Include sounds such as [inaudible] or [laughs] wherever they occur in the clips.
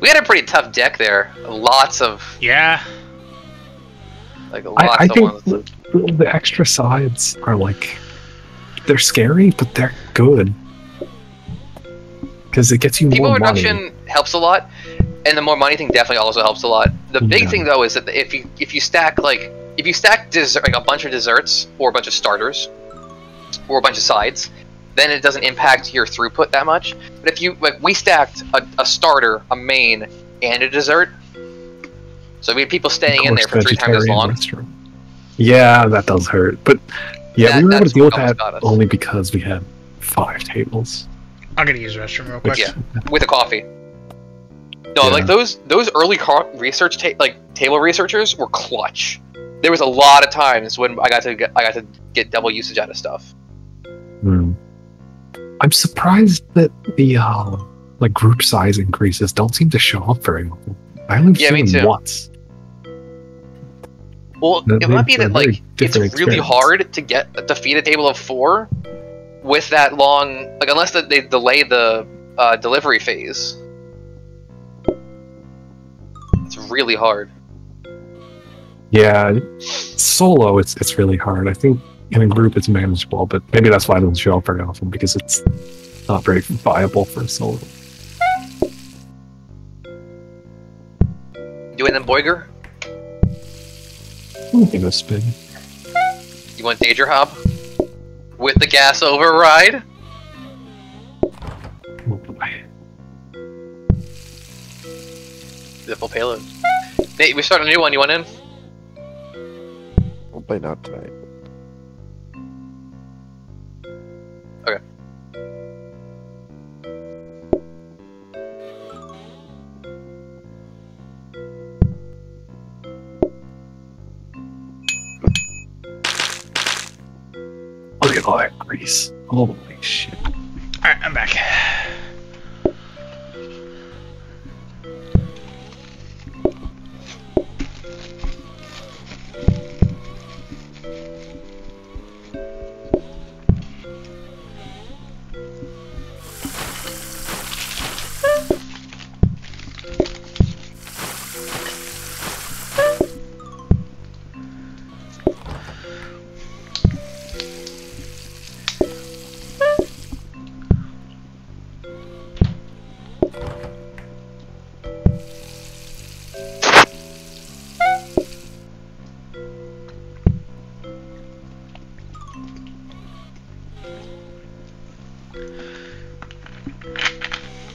We had a pretty tough deck there. Lots of Yeah. like lots I, I of think ones. the, the extra sides are like they're scary, but they're good because it gets you People more reduction money. helps a lot, and the more money thing definitely also helps a lot. The big Yeah. thing though is that if you if you stack like if you stack dessert like a bunch of desserts or a bunch of starters or a bunch of sides, then it doesn't impact your throughput that much. But if you like we stacked a, a starter, a main, and a dessert, so we had people staying in there for three times as Vegetarian long. restaurant. Yeah, that does hurt, but yeah, That- we were able to that's deal with that only because we had five tables. I'm gonna use the restroom real quick. Yeah. with a coffee. No, Yeah. like those those early car- research ta- like table researchers were clutch. There was a lot of times when I got to get, I got to get double usage out of stuff. I'm surprised that the uh, like group size increases don't seem to show up very often. I only Yeah, seen them once. Well, it might be that like it's different really hard to get to feed a table of four with that long like unless that they delay the uh, delivery phase. It's really hard. Yeah, solo it's it's really hard. I think in a group it's manageable, but maybe that's why it doesn't show up very often because it's not very viable for a solo. Doing them Boiger? Give it a spin. You want Danger Hob? With the gas override? Oh, boy. The full payload. Nate, we start a new one. You want in? Hopefully not tonight. That grease. Holy shit. Alright, I'm back.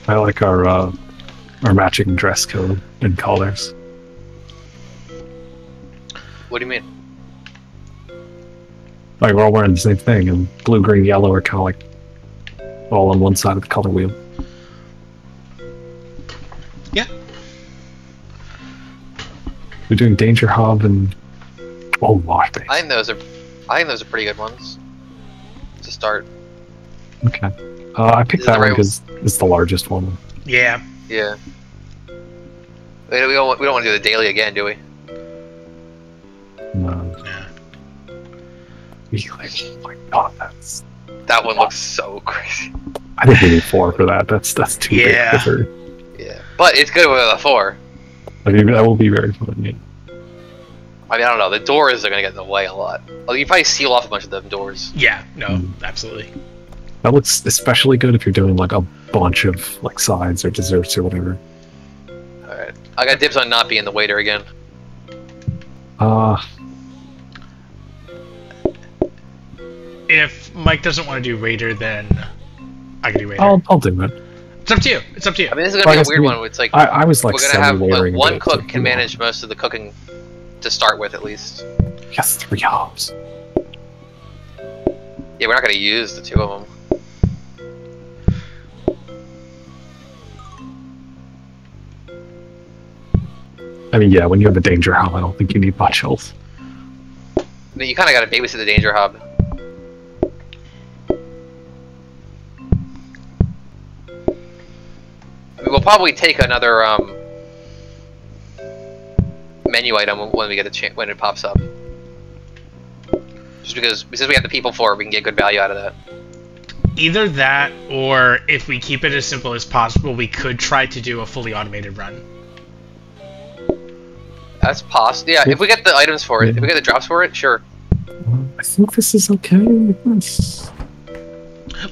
I like our uh, our matching dress code and colors. What do you mean? Like we're all wearing the same thing, and blue, green, yellow are kind of like all on one side of the color wheel. Yeah. We're doing Danger Hob and oh my I think those are, I think those are pretty good ones. To start. Okay. Uh, I picked that the one because it's the largest one. Yeah. Yeah. We we don't, we don't want to do the daily again, do we? No. Yeah. Like, oh my god, that's. That one looks so crazy. I think we need four for that. That's that's too Yeah. big for her. Yeah. But it's good with a four. I mean, that will be very fun. Yeah. I mean, I don't know. The doors are gonna get in the way a lot. Well, you probably seal off a bunch of them doors. Yeah, no, Mm. absolutely. That looks especially good if you're doing like a bunch of like sides or desserts or whatever. All right. I got dibs on not being the waiter again. Uh, If Mike doesn't want to do waiter, then I can do Raider. I'll I'll do it. It's up to you. It's up to you. I mean, this is gonna be a weird we- one. where It's like I, I was like we're gonna have like one it, cook if can you want- manage most of the cooking to start with, at least. Yes, three hobs. Yeah, we're not gonna use the two of them. I mean, yeah, when you have a danger hob, I don't think you need much else. I you kind of got to babysit the danger hob. We'll probably take another um, menu item when we get a when it pops up. Just because since we have the people for it, we can get good value out of that. Either that, or if we keep it as simple as possible, we could try to do a fully automated run. That's possible. Yeah, if we get the items for it, if we get the drops for it, sure. I think this is okay. Yes.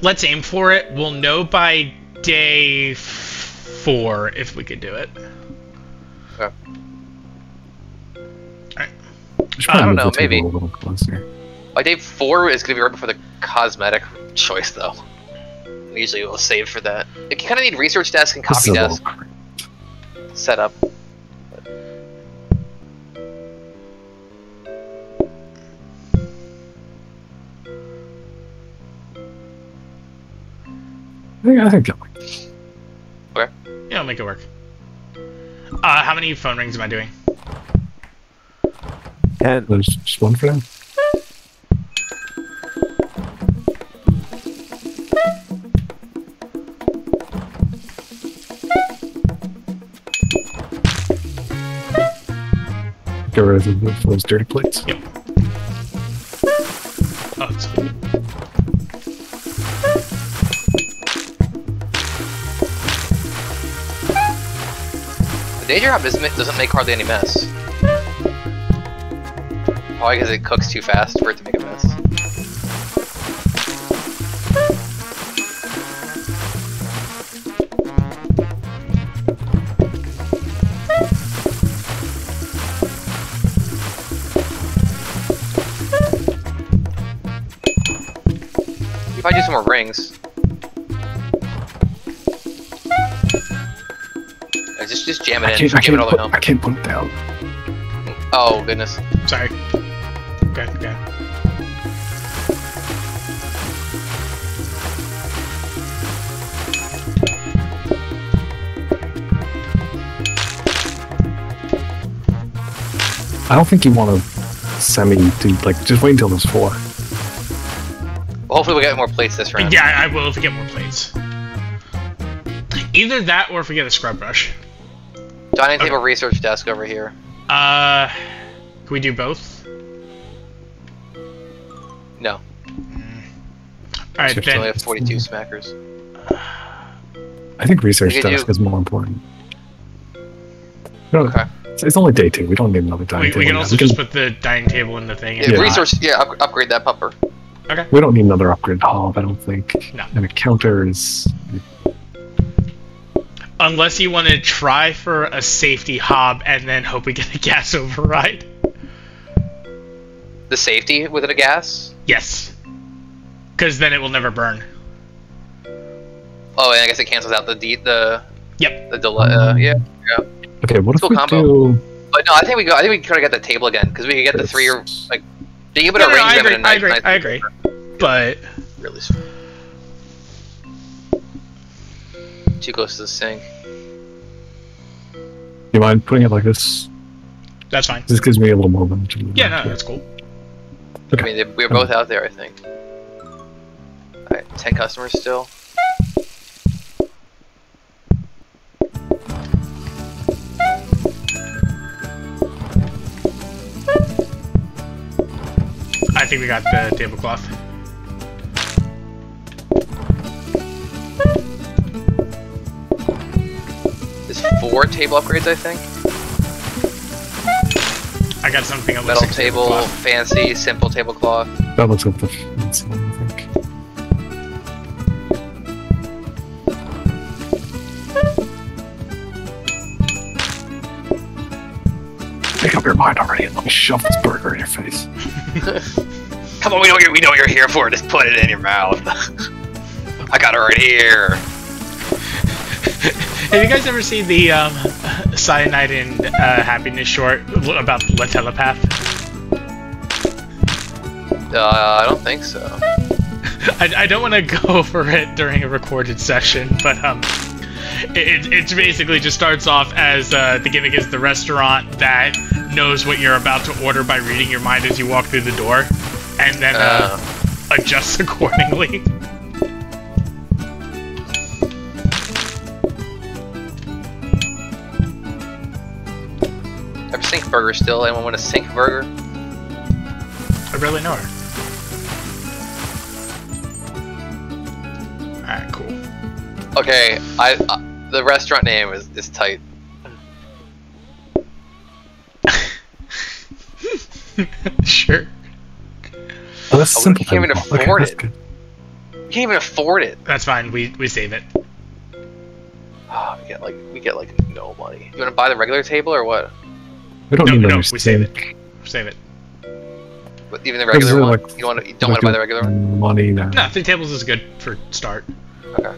Let's aim for it. We'll know by day four if we could do it. Okay. should I probably don't move know, the maybe. A little closer. By day four is gonna be right before the cosmetic choice, though. Usually we'll save for that. You kind of need research desk and copy desk little- set up. [laughs] I think I think I'll- Yeah, I'll make it work. Uh, how many phone rings am I doing? Ten. there's just one for now. Get rid of those- those dirty plates. Yep. Oh, danger hob doesn't, make hardly any mess. Probably because it cooks too fast for it to make a mess. You probably do some more rings. Jam it I in. can't, I, it can't all the put, home. I can't put it down. Oh goodness. sorry. Okay, okay. I don't think you want to semi do like just wait until there's four. Well, hopefully we get more plates this round. Yeah, I I will if we get more plates. Either that or if we get a scrub brush. Dining table research desk over here. Uh, can we do both? No, Alright, Sure. we only have 42 smackers. I think research desk do- is more important. We Okay. it's, it's only day two. We don't need another dining We, table. we can now. also just put the dining table in the thing. Yeah, Yeah. research. Yeah, up, upgrade that pumper. Okay. We don't need another upgrade hob. I don't think. No. And a counter is Unless you want to try for a safety hob and then hope we get a gas [laughs] override. The safety with it a gas. Yes. Because then it will never burn. Oh, and I guess it cancels out the de- the Yep. the delay. Uh, yeah. okay. What if Cool we combo. do? But no, I think we go. I think we kind of get the table again because we could get the three or like. Being able to No, no, no, arrange I them in agree, a I nice, agree, nice I agree. But Really. s- Too close to the sink. You mind putting it like this? that's fine. This gives me a little more room to move. Yeah, no, here. that's cool. I mean, they, we're both out there. I think. All right, ten customers still. I think we got the tablecloth. Four table upgrades, I think. I got something on Metal six table, tablecloth. fancy, simple tablecloth. That looks like the fancy one, I think. Make up your mind already and let me shove this burger in your face. [laughs] Come on, we know what you're, we know what you're here for. Just put it in your mouth. [laughs] I got it right here. Have you guys ever seen the um, [laughs] Cyanide and uh, Happiness short about the telepath? Uh, I don't think so. [laughs] I, I don't want to go [laughs] over it during a recorded session, but um, it, it, basically just starts off as uh, the gimmick is the restaurant that knows what you're about to order by reading your mind as you walk through the door, and then uh, Uh, adjusts accordingly. Sink burger still. Anyone want a sink burger? I really know her. Okay, I uh, the restaurant name is, is tight. [laughs] sure. Oh, that's Oh, we can't even table. Okay, afford it. good. You can't even afford it. That's fine. We we save it. Oh, we get like we get like no money. You want to buy the regular table or what? We don't No, need no, to we save understand. Save it. But even the Because regular they're one. like- you don't want you don't want to buy the regular one. Money now. No, three tables is good for start. Okay.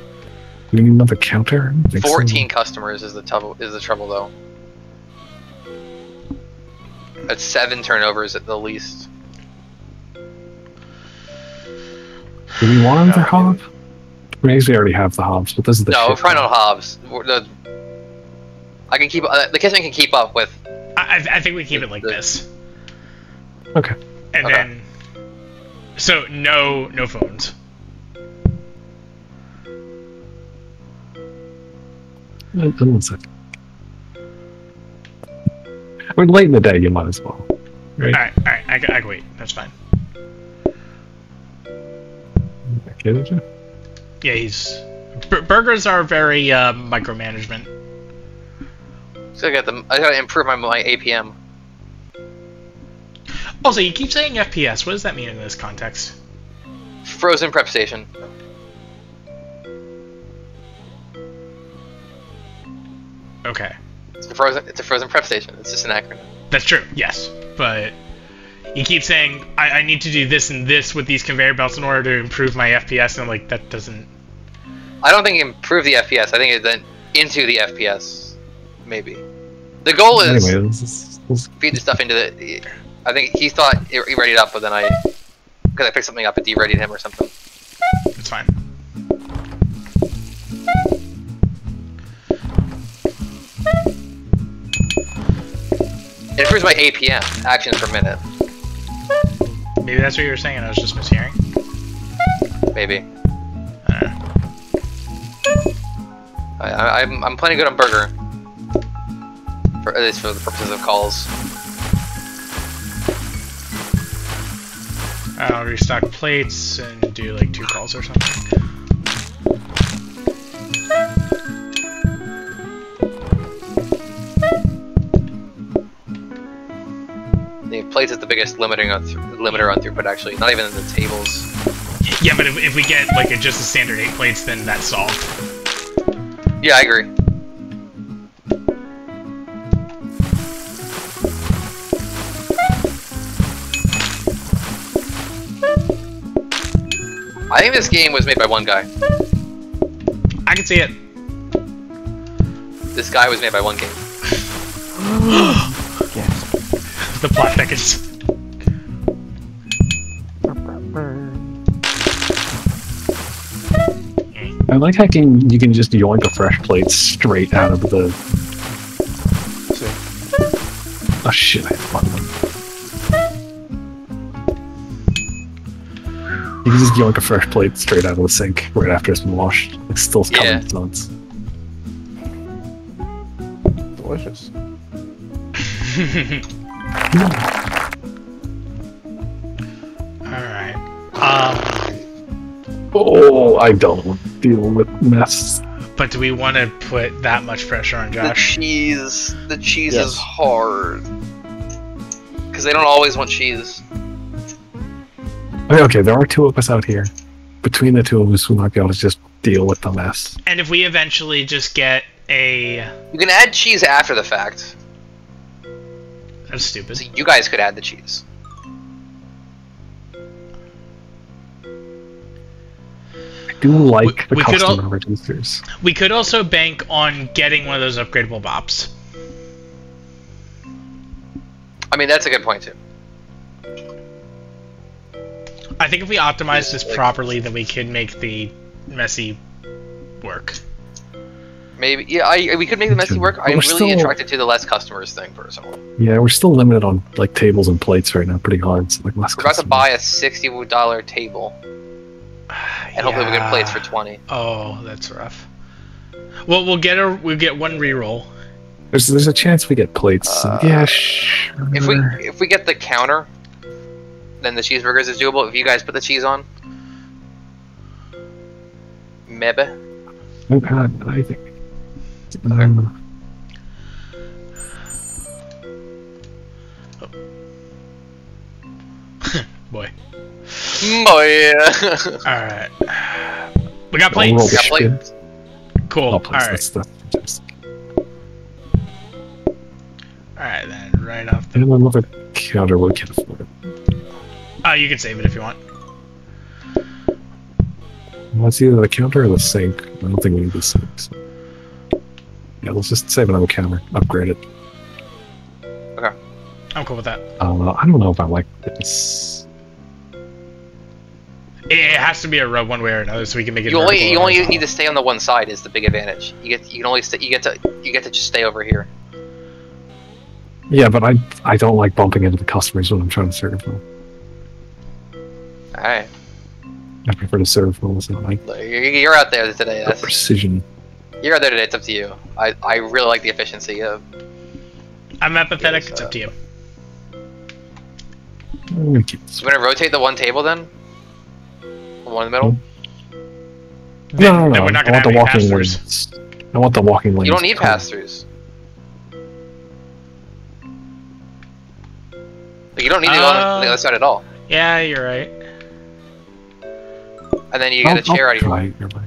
Do we need another counter? I think so. Fourteen customers is the trouble. Is the trouble though? That's seven turnovers at the least. Do we want another No, hob? We actually already have the hobs, but this is the no, we're trying on one. not hobs. The, I can keep uh, the kitchen can keep up with. I, I- I think we keep it like this, Okay. and Okay. then so no no phones. One second. We're late in the day, you might as well. Right? All right, all right. I, can- I can wait. That's fine. Okay, did you? Yeah, he's. Bur- burgers are very uh, micromanagement. So I got the. I gotta improve my my APM. Also, you keep saying FPS. What does that mean in this context? Frozen prep station. Okay, It's a frozen. It's a frozen prep station. It's just an acronym. that's true. Yes, but you keep saying I, I need to do this and this with these conveyor belts in order to improve my FPS, and like that doesn't. I don't think improve the FPS. I think it then into the FPS, maybe. The goal is Anyway, this is, this, feed the stuff into the. I think he thought he he readied up, but then I, because I picked something up, it de-readied him or something. It's fine. It improves my APM, actions per minute, Maybe that's what you were saying, and I was just mishearing. maybe. I don't know. I, I, I'm I'm plenty good on burger. At least for the purposes of calls. I'll restock plates and do like two calls or something. The plates is the biggest limiting on th- limiter on throughput. Actually, not even in the tables. Yeah, but if, if we get like a, just a standard eight plates, then that's solved. Yeah, I agree. I think this game was made by one guy. I can see it. This guy was made by one game. [gasps] The plot thickens. I like how can, you can just yoink a fresh plate straight out of the. Oh shit! I have one. You can just get like a fresh plate straight out of the sink right after it's been washed. It's still covered Yeah. in suds. Delicious. [laughs] Alright. Um, Oh, I don't deal with mess. but do we want to put that much pressure on Josh? The Josh? cheese, the cheese Yes. is hard. Because they don't always want cheese. Okay, okay, there are two of us out here. Between the two of us, we might be able to just deal with the mess. And if we eventually just get a... You can add cheese after the fact. That's stupid. So you guys could add the cheese. I do like the we could customer al- reducers. We could also bank on getting one of those upgradable bops. I mean, that's a good point too. I think if we optimize this Like- properly, then we can make the messy work. Maybe, yeah, I, we could make the messy work. But I'm really still- attracted to the less customers thing, personally. Yeah, we're still limited on like tables and plates right now, pretty hard. So like less. We're about to buy a sixty dollar table, and hopefully we get plates for twenty. Oh, that's rough. Well, we'll get a we'll get one reroll. There's there's a chance we get plates. Uh, yeah, sure. If we if we get the counter, then the cheeseburgers is doable. If you guys put the cheese on, maybe. notepad, I think. Um, [laughs] Boy. Boy. [laughs] Alright. We got I'll plates. the Got plates. Cool. Oh, Alright. that's the just Alright then, right off the and another counter we can afford. Oh, you can save it if you want. Well, it's either the counter or the sink. I don't think we need the sink. So. Yeah, let's just save another counter, upgrade it. Okay. I'm cool with that. Uh, I don't know if I like this. It, it has to be a rub one way or another, so we can make it. You only you only need to stay on the one side is the big advantage. You get you can only stay, you get to you get to just stay over here. Yeah, but I I don't like bumping into the customers when I'm trying to serve them. All right, I prefer to serve them with like you're, you're out there today. That's, precision. you're out there today. It's up to you. I I really like the efficiency of. I'm apathetic. Yes, it's uh, up to you. I'm gonna keep this. So we're gonna rotate the one table then. The one in the middle. Then, No, no, no. then we're not I gonna want have the walking pass-throughs. lanes. I want the walking lanes. You don't need to pass throughs. You don't need to go on Uh, the other side at all. Yeah, you're right. And then you get a I'll- chair I'll out of your try it your way.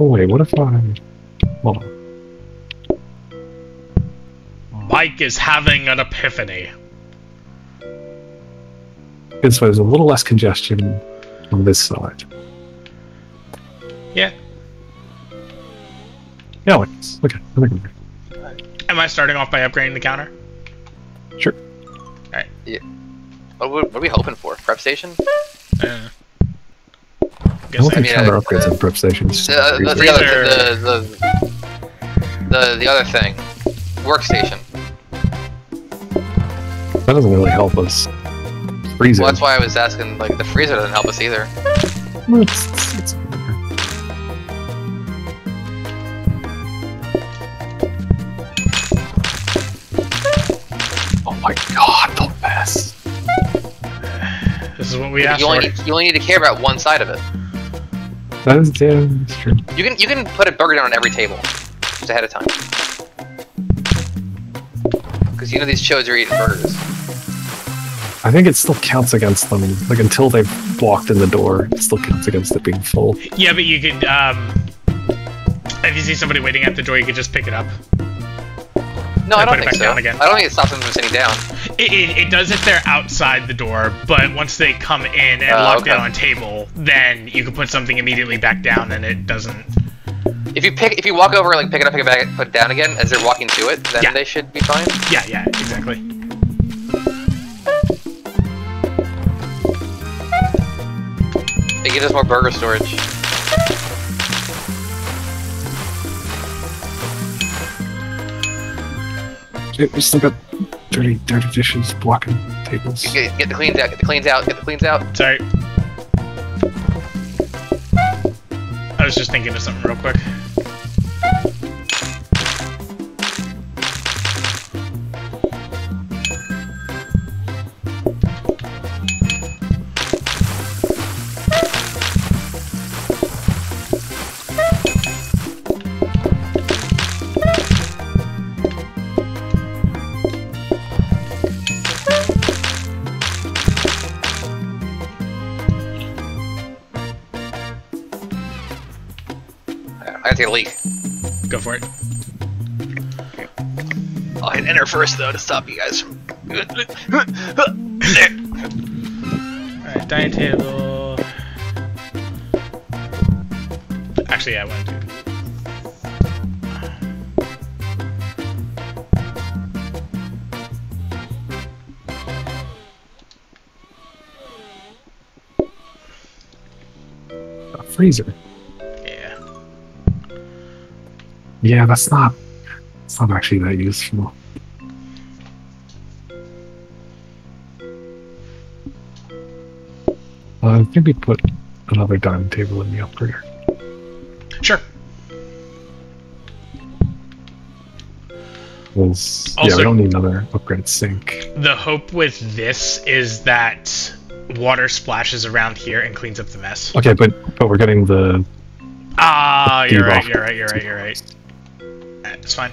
Oh wait, what if I? Hold on. Mike is having an epiphany. Okay, so there's a little less congestion on this side. Yeah. Yeah, like this. Okay, I think I'm I starting off by upgrading the counter? Sure. Alright. are we- what are we hoping for? Prep station? Uh, I don't think mean, counter uh, upgrades in prep stations. The, uh, the, the, other, the, the, the, the other thing. Workstation. That doesn't really help us. Freezing. Well, that's why I was asking, like, the freezer doesn't help us either. Well, it's- it's- what we You only, for. need, you only need to care about one side of it. That is damn that's true. You can you can put a burger down on every table, just ahead of time. Because you know these shows are eating burgers. I think it still counts against them. Like until they've walked in the door, it still counts against it being full. Yeah, but you could, um, if you see somebody waiting at the door, you could just pick it up. No, I don't think back so. down again. I don't think it stops them from sitting down. It, it, it does if they're outside the door, but once they come in and Oh, lock okay. down on a table, then you can put something immediately back down, and it doesn't. If you pick, if you walk over, like pick it up, pick it back, put it down again as they're walking to it, then Yeah. they should be fine. Yeah, yeah, exactly. It gives us more burger storage. It, we still got dirty, dirty dishes blocking tables. Get, get the cleans out. Get the cleans out. Get the cleans out. Sorry. I was just thinking of something real quick. I gotta take a leak. Go for it. I'll hit enter first though to stop you guys from. Alright, dining table. Actually, I want to do. A freezer. Yeah, that's not. It's not actually that useful. Uh, maybe put another dining table in the upgrader. Sure. was yeah, Also- we don't need another upgrade sink. The hope with this is that water splashes around here and cleans up the mess. Okay, but but we're getting the Ah, you're right, you're right, you're right, you're right. It's fine.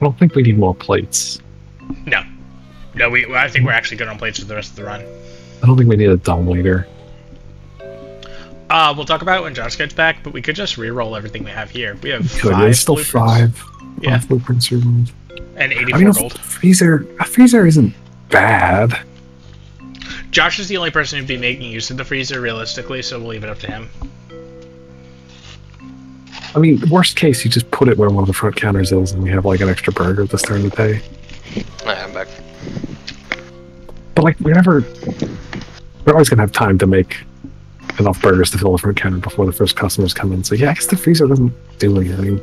I don't think we need more plates. No. No, we. I think we're actually good on plates for the rest of the run. I don't think we need a dumbwaiter. Uh, we'll talk about it when Josh gets back, but we could just re-roll everything we have here. We have Good, five there's still blueprints five. Yeah. Five blueprints removed. and 84 I mean, a gold. freezer, a freezer isn't bad. Josh is the only person who'd be making use of the freezer realistically, so we'll leave it up to him. I mean, worst case, you just put it where one of the front counters is, and we have like an extra burger at the start of the day. Alright, I'm back. But like, we're never, we're always gonna have time to make enough burgers to fill the front counter before the first customers come in. So yeah, I guess the freezer doesn't do anything.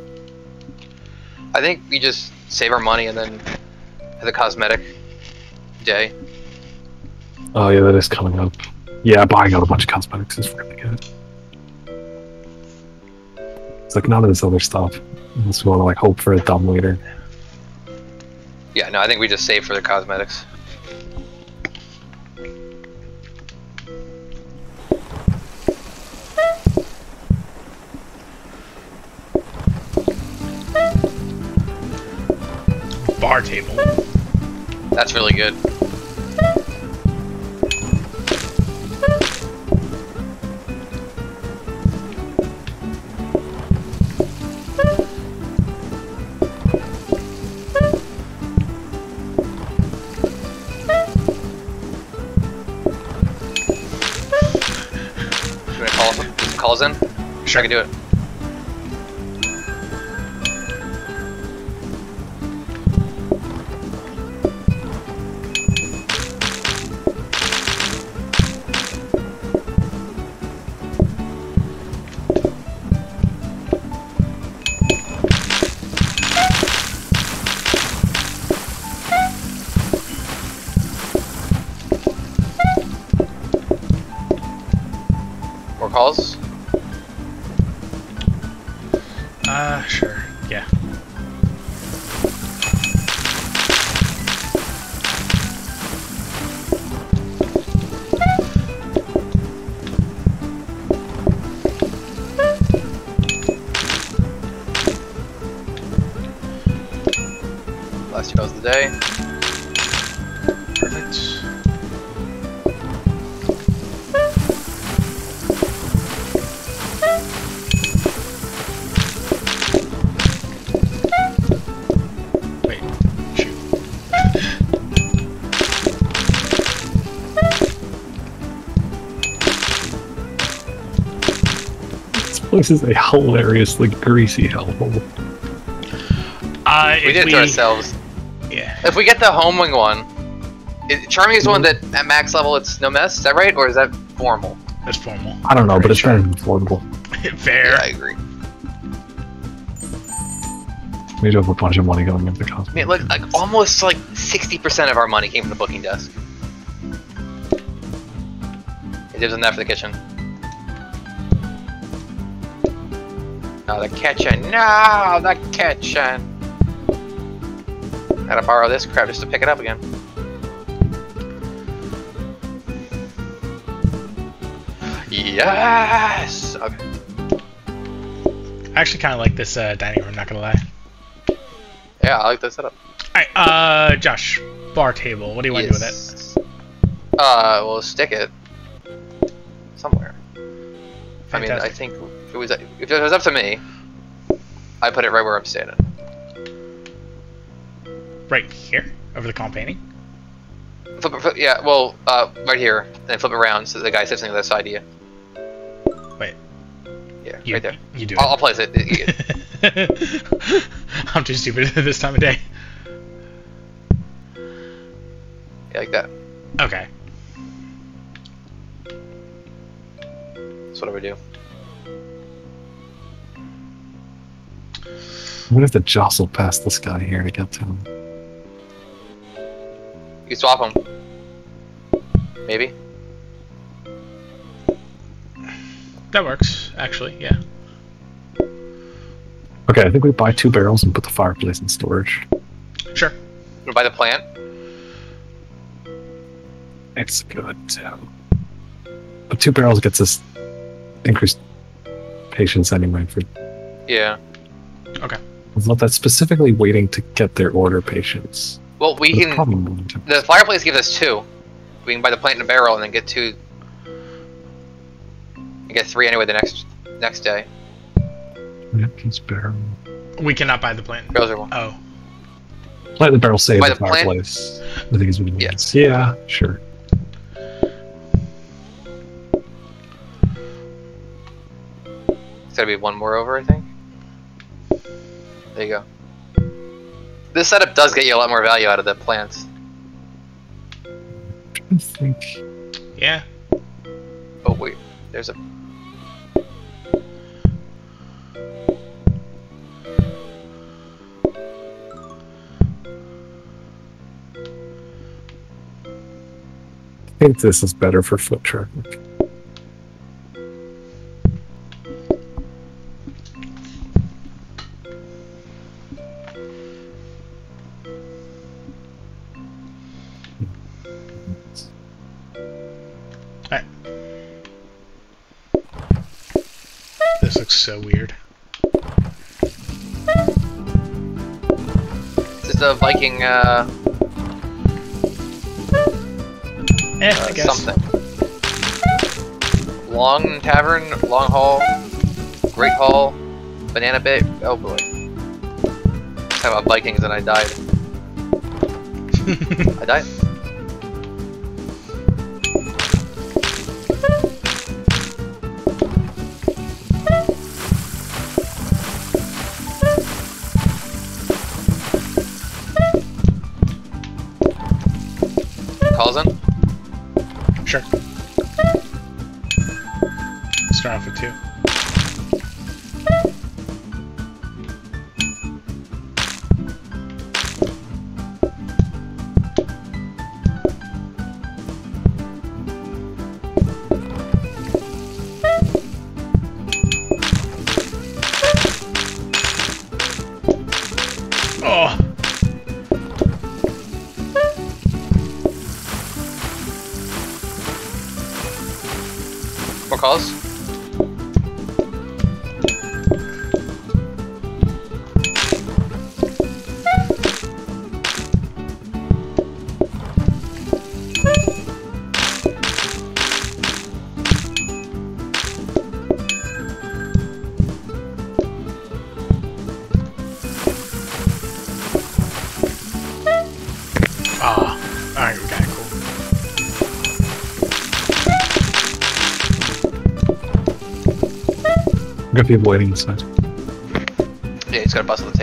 I think we just save our money and then have the cosmetic day. Oh yeah, that is coming up. Yeah, buying out a bunch of cosmetics is really good. It's like none of this other stuff. Unless we want to like hope for a dumbwaiter. Yeah, no, I think we just save for the cosmetics. Bar table. That's really good. Call us, in? Sure, I can do it. Place is a hilariously greasy hellhole. Uh, We if did it to ourselves. Yeah. If we get the homing one, is, Charming is the one that at max level it's no mess. Is that right, or is that formal? That's formal. I don't know, but Pretty it's better than affordable. [laughs] Fair. Yeah, I agree. We do have a bunch of money going into I cosmetics. mean, look, like almost like sixty percent of our money came from the booking desk. It dibs on that for the kitchen. No, the kitchen. No, the kitchen. Gotta borrow this crap just to pick it up again. Yes. Okay. I actually kind of like this uh, dining room. Not gonna lie. Yeah, I like that setup. All right, uh, Josh, bar table. What do you want to do with it? Uh, we'll stick it I mean, I think if it was if it was up to me, I put it right where I'm standing. Right here, over the campaigning. Flip it, flip, yeah, well, uh, right here, then flip it around so the guy sits on the other side of you. Wait. Yeah, You, right there. You do I'll, I'll place it. [laughs] [laughs] I'm too stupid [laughs] this time of day. Yeah, like that. Okay. What I would do. I'm gonna have to jostle past this guy here to get to him. You can swap him. Maybe. That works, actually. Yeah. Okay, I think we buy two barrels and put the fireplace in storage. Sure. Wanna buy the plant. It's good. Um, but two barrels gets us increased patience anyway. For Yeah. Okay. well, that's specifically waiting to get their order patience. Well, we But can. The fireplace gives us two. We can buy the plant in a barrel and then get two. And get three anyway the next next day. Yeah, it's barrel. We cannot buy the plant. Barrels are one. Oh. Let the barrel save Buy the, the plant? fireplace. I think is what it Yeah. Yeah, sure. It's gotta be one more over, I think. There you go. This setup does get you a lot more value out of the plants. I think Yeah. Oh wait, there's a. I think this is better for foot traffic. Uh, Eh, uh something. Long Tavern, Long Hall, Great Hall, Banana Bay. Oh boy. Talking about Vikings and I died. [laughs] I died. With two. Oh, More calls? Got people waiting inside. Yeah, he's gotta bustle the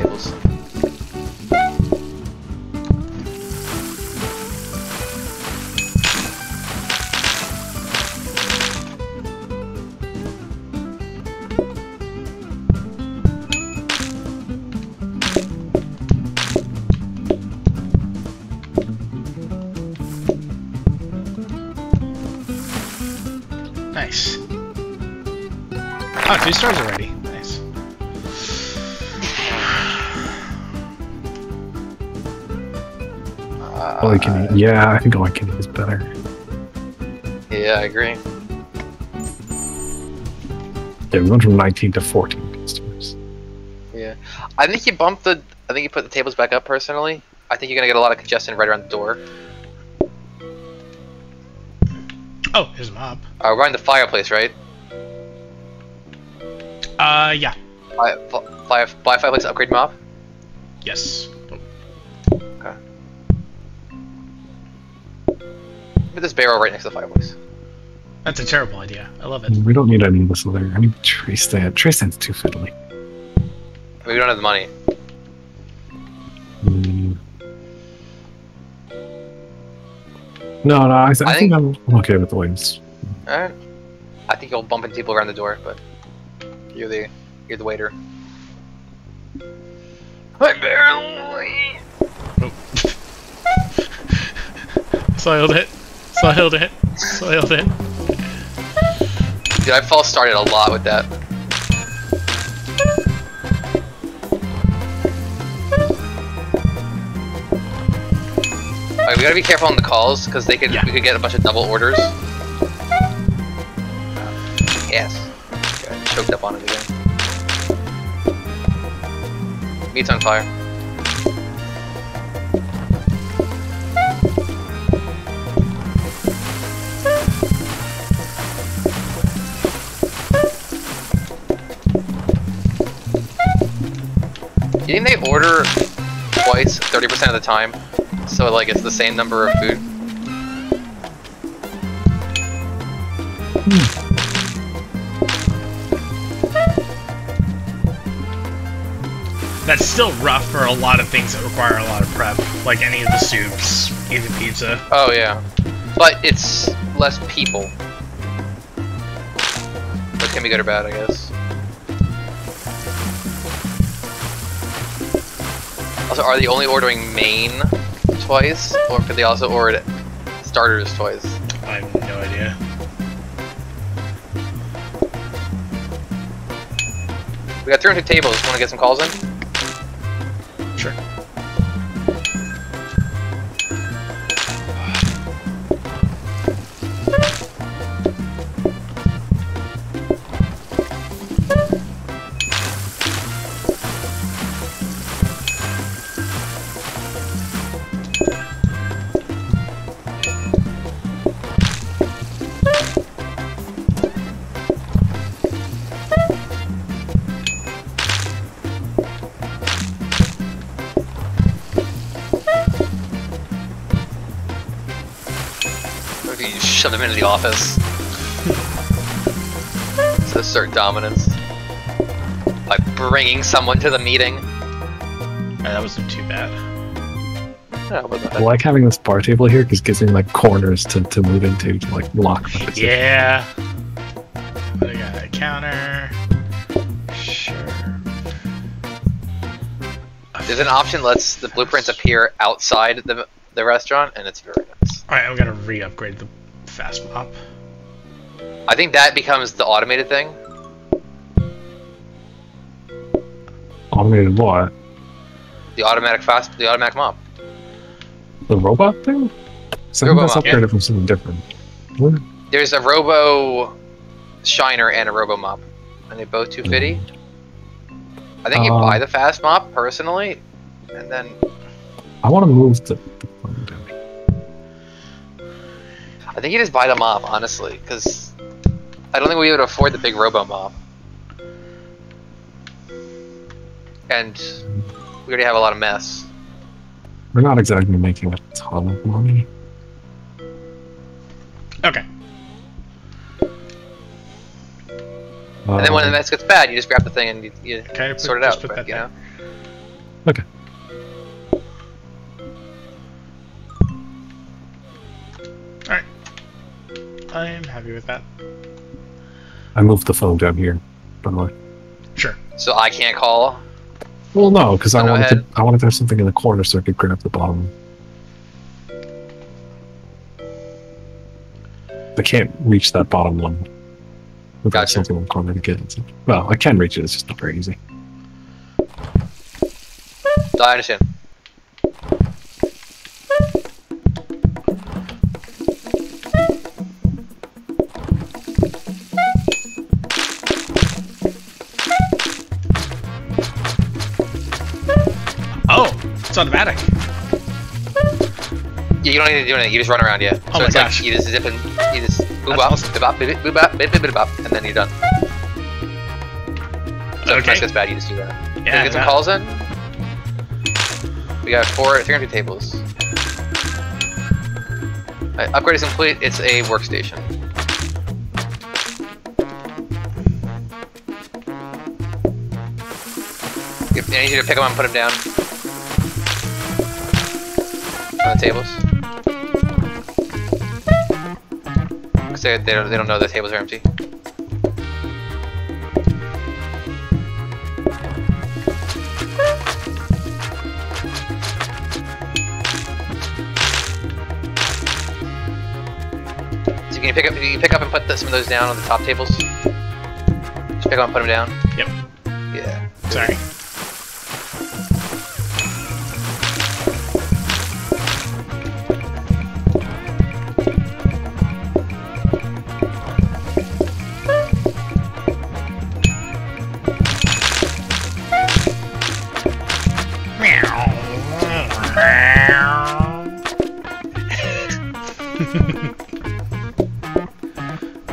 Yeah, I think all I can eat is better. Yeah, I agree. Yeah, we went from 19 to 14 customers. Yeah, I think you bumped the. I think you put the tables back up. Personally, I think you're gonna get a lot of congestion right around the door. Oh, here's a mob. Uh, we're behind the fireplace, right? Uh, yeah. Fire, fire, fire, fireplace upgrade mob. Yes. Put this barrel right next to the fireplace. That's a terrible idea. I love it. We don't need any of this other. I need tree stand. Tree stand's too fiddly. We don't have the money. Mm. No, no, I, I, I think, think- I'm I'm okay with the wings. Alright. I think you'll bump into people around the door, but you're the you're the waiter. Hi, barrel. [laughs] Soiled it. Soiled it. Soiled it. Dude, I false started a lot with that. Alright, we gotta be careful on the calls, because they could Yeah. we could get a bunch of double orders. Yes. Okay, choked up on it again. Meat's on fire. Think they order twice, 30% of the time? So like it's the same number of food? Hmm. That's still rough for a lot of things that require a lot of prep, like any of the soups, even pizza. Oh yeah. But it's less people. That can be good or bad, I guess. Also, are they only ordering main twice? Or could they also order starters twice? I have no idea. We got 300 tables. Want to get some calls in? Do you shove them into the office? to assert dominance. By bringing someone to the meeting. Uh, that wasn't too bad. Yeah, but I like having this bar table here because it gives me like corners to, to move into to like lock my position. Yeah. I got a counter. Sure. There's an option that lets the blueprints appear outside the, the restaurant, and it's very nice. Alright, I'm gonna re-upgrade the fast mop. I think that becomes the automated thing. Automated what? The automatic fast, the automatic mop. The robot thing? So I Robot that's mop, upgraded from something different. What? There's a Robo Shiner and a Robo Mop, and they both 250. I think you Uh, buy the fast mop personally, and then I want to move the, the I think you just buy the mop, honestly, because I don't think we would afford the big Robo Mop. And we already have a lot of mess. We're not exactly making a ton of money. Okay. And then when the Uh, mess gets bad, you just grab the thing and you, you Okay, put- sort it just out, put quick, that you know? Okay. I am happy with that. I moved the phone down here, by the way. Sure. So I can't call. Well, no, because I wanted ahead. to. I wanted to have something in the corner so I could grab the bottom. I can't reach that bottom one without Gotcha. something in the corner to get it. Well, I can reach it. It's just not very easy. I understand. It's automatic. Yeah, you don't need to do anything. You just run around, yeah. Oh so Oh my it's gosh. like you just zip and you just boop That's bop, awesome. boop bop, boop bop, boop bop, bip, bip, bop, and then you're done. So if Okay. gets bad, you just do that. Yeah. get some calls in? We got four, 300 tables. Alright, upgrade is complete. It's a workstation. I need you to pick them up and put them down. On the tables. Because they, they, don't, they don't know the tables are empty. So Can you pick up? Can you pick up and put the, some of those down on the top tables? Just pick up and put them down. Yep. Yeah. Sorry.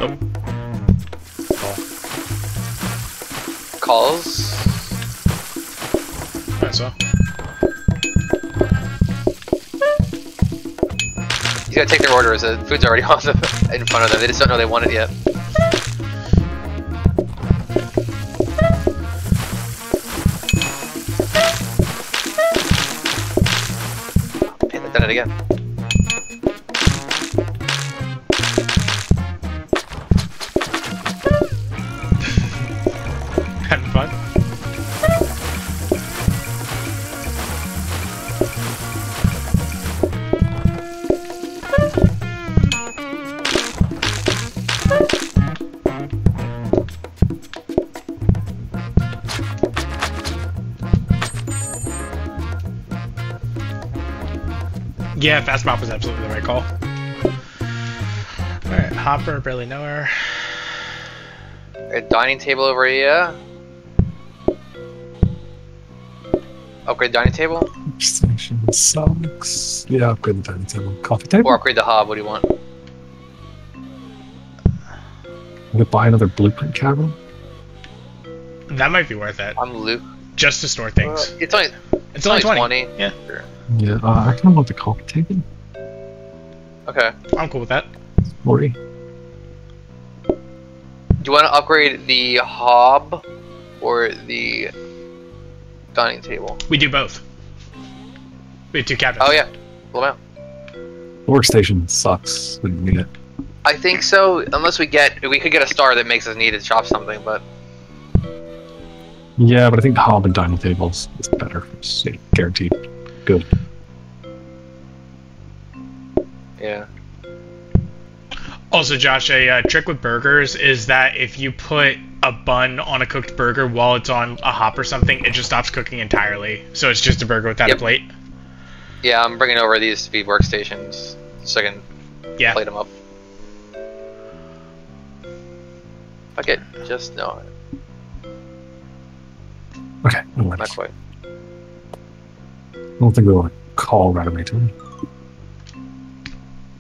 Oh. Calls. Might as well. You gotta take their orders. The food's already [laughs] on the, in front of them. They just don't know they want it yet. Man, they've done it again. Yeah, fast mop was absolutely the right call. Alright, Hopper, barely know her. A dining table over here. Upgrade dining table Station sucks. Yeah, upgrade the dining table. Coffee table? or upgrade the hob. What do you want? I'm gonna buy another blueprint cabin. That might be worth it. I'm Luke. Just to store Uh, things. it's only it's only 20. 20. Yeah, Sure. Yeah, uh, I kind of want the coffee table. Okay. I'm cool with that. Forty. Do you want to upgrade the hob or the dining table? We do both. We have two cabinets. Oh yeah, pull them out. The workstation sucks. Wouldn't need it. I think so. Unless we get, we could get a star that makes us need to chop something, but Yeah, but I think the hob and dining tables is better. It's guaranteed. Good. yeah. Also, Josh, a uh, trick with burgers is that if you put a bun on a cooked burger while it's on a hob or something, it just stops cooking entirely. So it's just a burger without Yep. a plate. Yeah, I'm bringing over these to be workstations so I can Yeah. plate them up. Fuck it, just no, Okay. no worries. not quite. I don't think we want to call right away to him.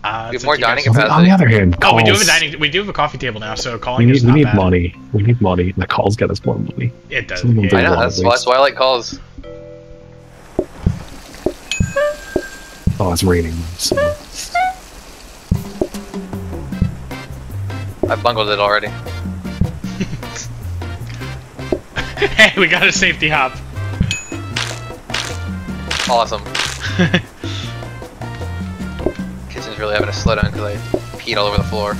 Uh, We have more to guys. dining On the, on the other hand, Oh, we do have a dining. We do have a coffee table now, so We calling is need, we need bad. money. We need money. And the calls get us more money. It does. Some of them yeah. do I know that's why, that's why I like calls. Oh, it's raining. So I bungled it already. [laughs] hey, we got a safety hob. Awesome. [laughs] Kitchen's really having a slow down because I peed all over the floor.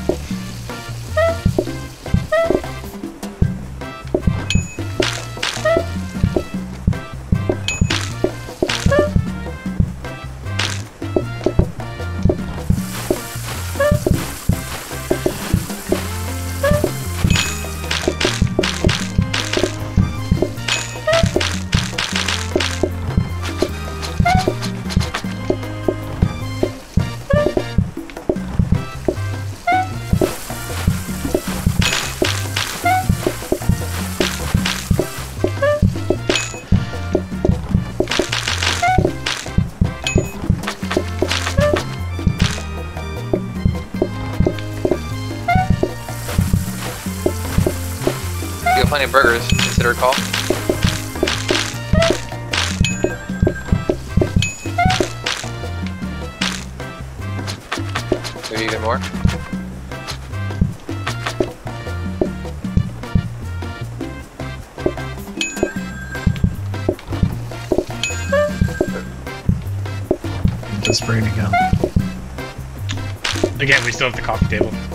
Plenty of burgers. Consider a call. Maybe even more. just raining out. Again, we still have the coffee table.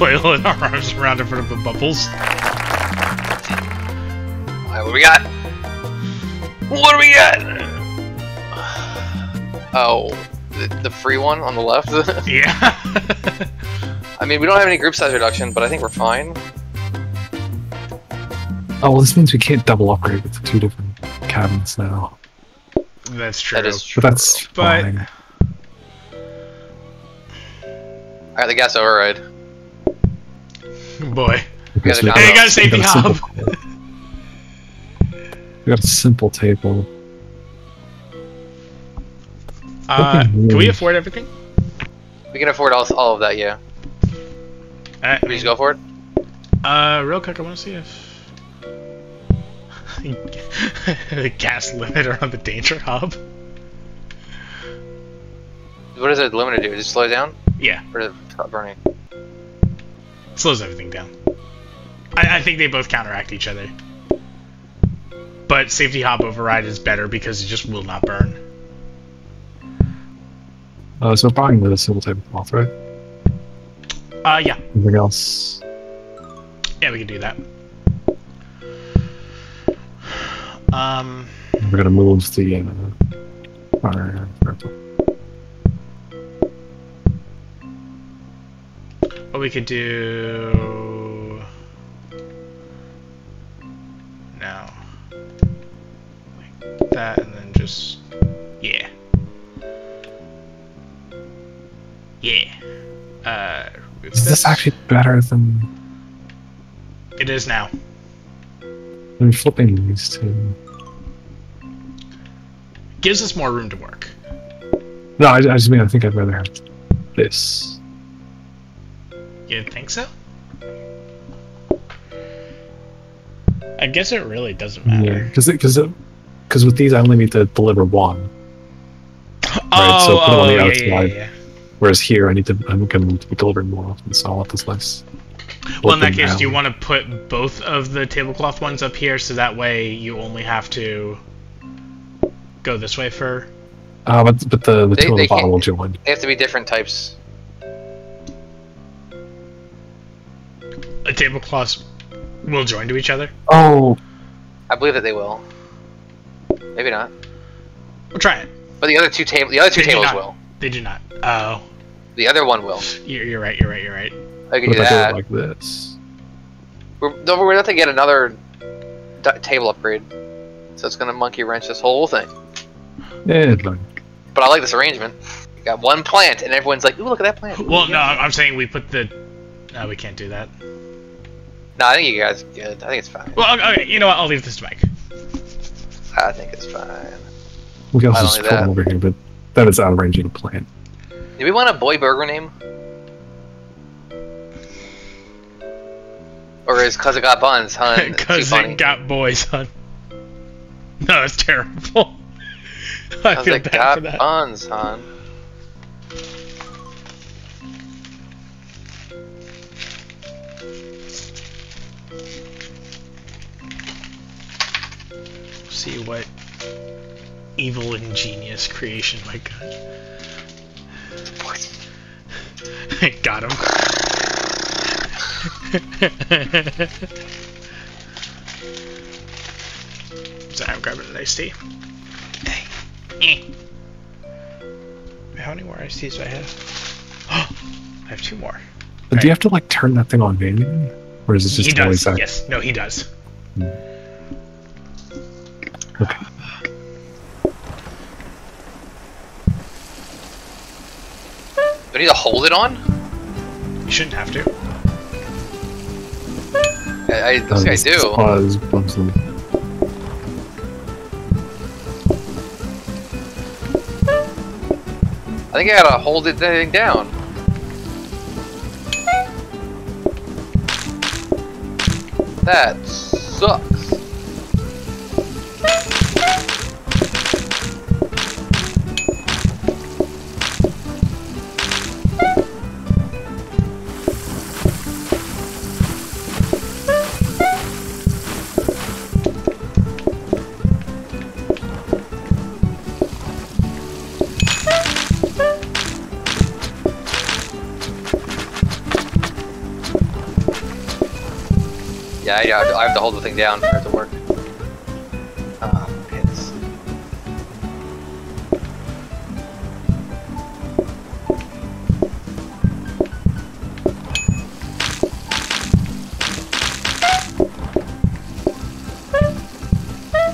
We're just flailing our arms around in front of the bubbles. Alright, what do we got? What do we got? Oh, the, the free one on the left? [laughs] Yeah. I mean, we don't have any group size reduction, but I think we're fine. Oh, well, this means we can't double upgrade with the two different cabins now. That's true. That is true. But that's But- fine. Alright, the gas override. [laughs] Boy. Because gotta we Hey, you got- got a safety we got hub. We got a simple table. Uh, can we afford everything? We can afford all, all of that, yeah. Uh, We just go for it? Uh, real quick, I want to see if [laughs] the gas limiter on the danger hob. What does the limiter do? Just slow it down? Yeah, Or does it burning? Slows everything down. I, I think they both counteract each other. But safety hob override is better because it just will not burn. Uh, so buying with a simple tablecloth, right? Uh, yeah, Anything else? yeah, we can do that. Um, We're gonna move the uh, our, what we could do now, like that, and then just yeah, yeah. Uh, Is this actually better than It is now. I mean, flipping these two? Gives us more room to work. No, I, I just mean I think I'd rather have this. You think so? I guess it really doesn't matter. because because because with these I only need to deliver one, Oh, so put it on oh, the yeah, yeah, outside. yeah, yeah. whereas here I need to I'm going to be delivering more often. So I'll want this nice. Well, in that open case, do you want to put both of the tablecloth ones up here so that way you only have to go this way for? Uh, but but the the They- two on they the bottom can't- will join. They have to be different types. The tablecloths will join to each other. Oh, I believe that they will. Maybe not. We'll try it. But the other two table, the other two They tables not. will. They do not. Oh, The other one will. you're, you're right. You're right. You're right. I can what do if I do that. like this? We're, no, we're going to get another d- table upgrade. So it's going to monkey wrench this whole thing. Yeah, But I like this arrangement. You got one plant, and everyone's like, "Ooh, look at that plant." Well, no, I'm saying we put the. No, we can't do that. No, I think you guys are good. I think it's fine. Well, okay. You know what? I'll leave this to Mike. I think it's fine. we can I also just do put that. them over here, but then it's out of range of the plant. Do we want a boy burger name? Or is cause it got buns, huh? [laughs] Too Because it got boys, hun. No, that's terrible. [laughs] I Cause feel it bad got for that. buns, hon. See what evil ingenious creation my god. got him. Sorry, I'm grabbing an iced tea. Eh. How many more iced teas do I have? [gasps] I have two more. But Do you have to like turn that thing on manually, or is it just he always does. that? Yes. No, he does. Okay. Do I need to hold it on? You shouldn't have to. Uh, I, I don't think I do. Pause, bumps them. I think I gotta hold it thing down. That sucks. Yeah, I, I have to- I have to hold the thing down for it to work. Ah, pits.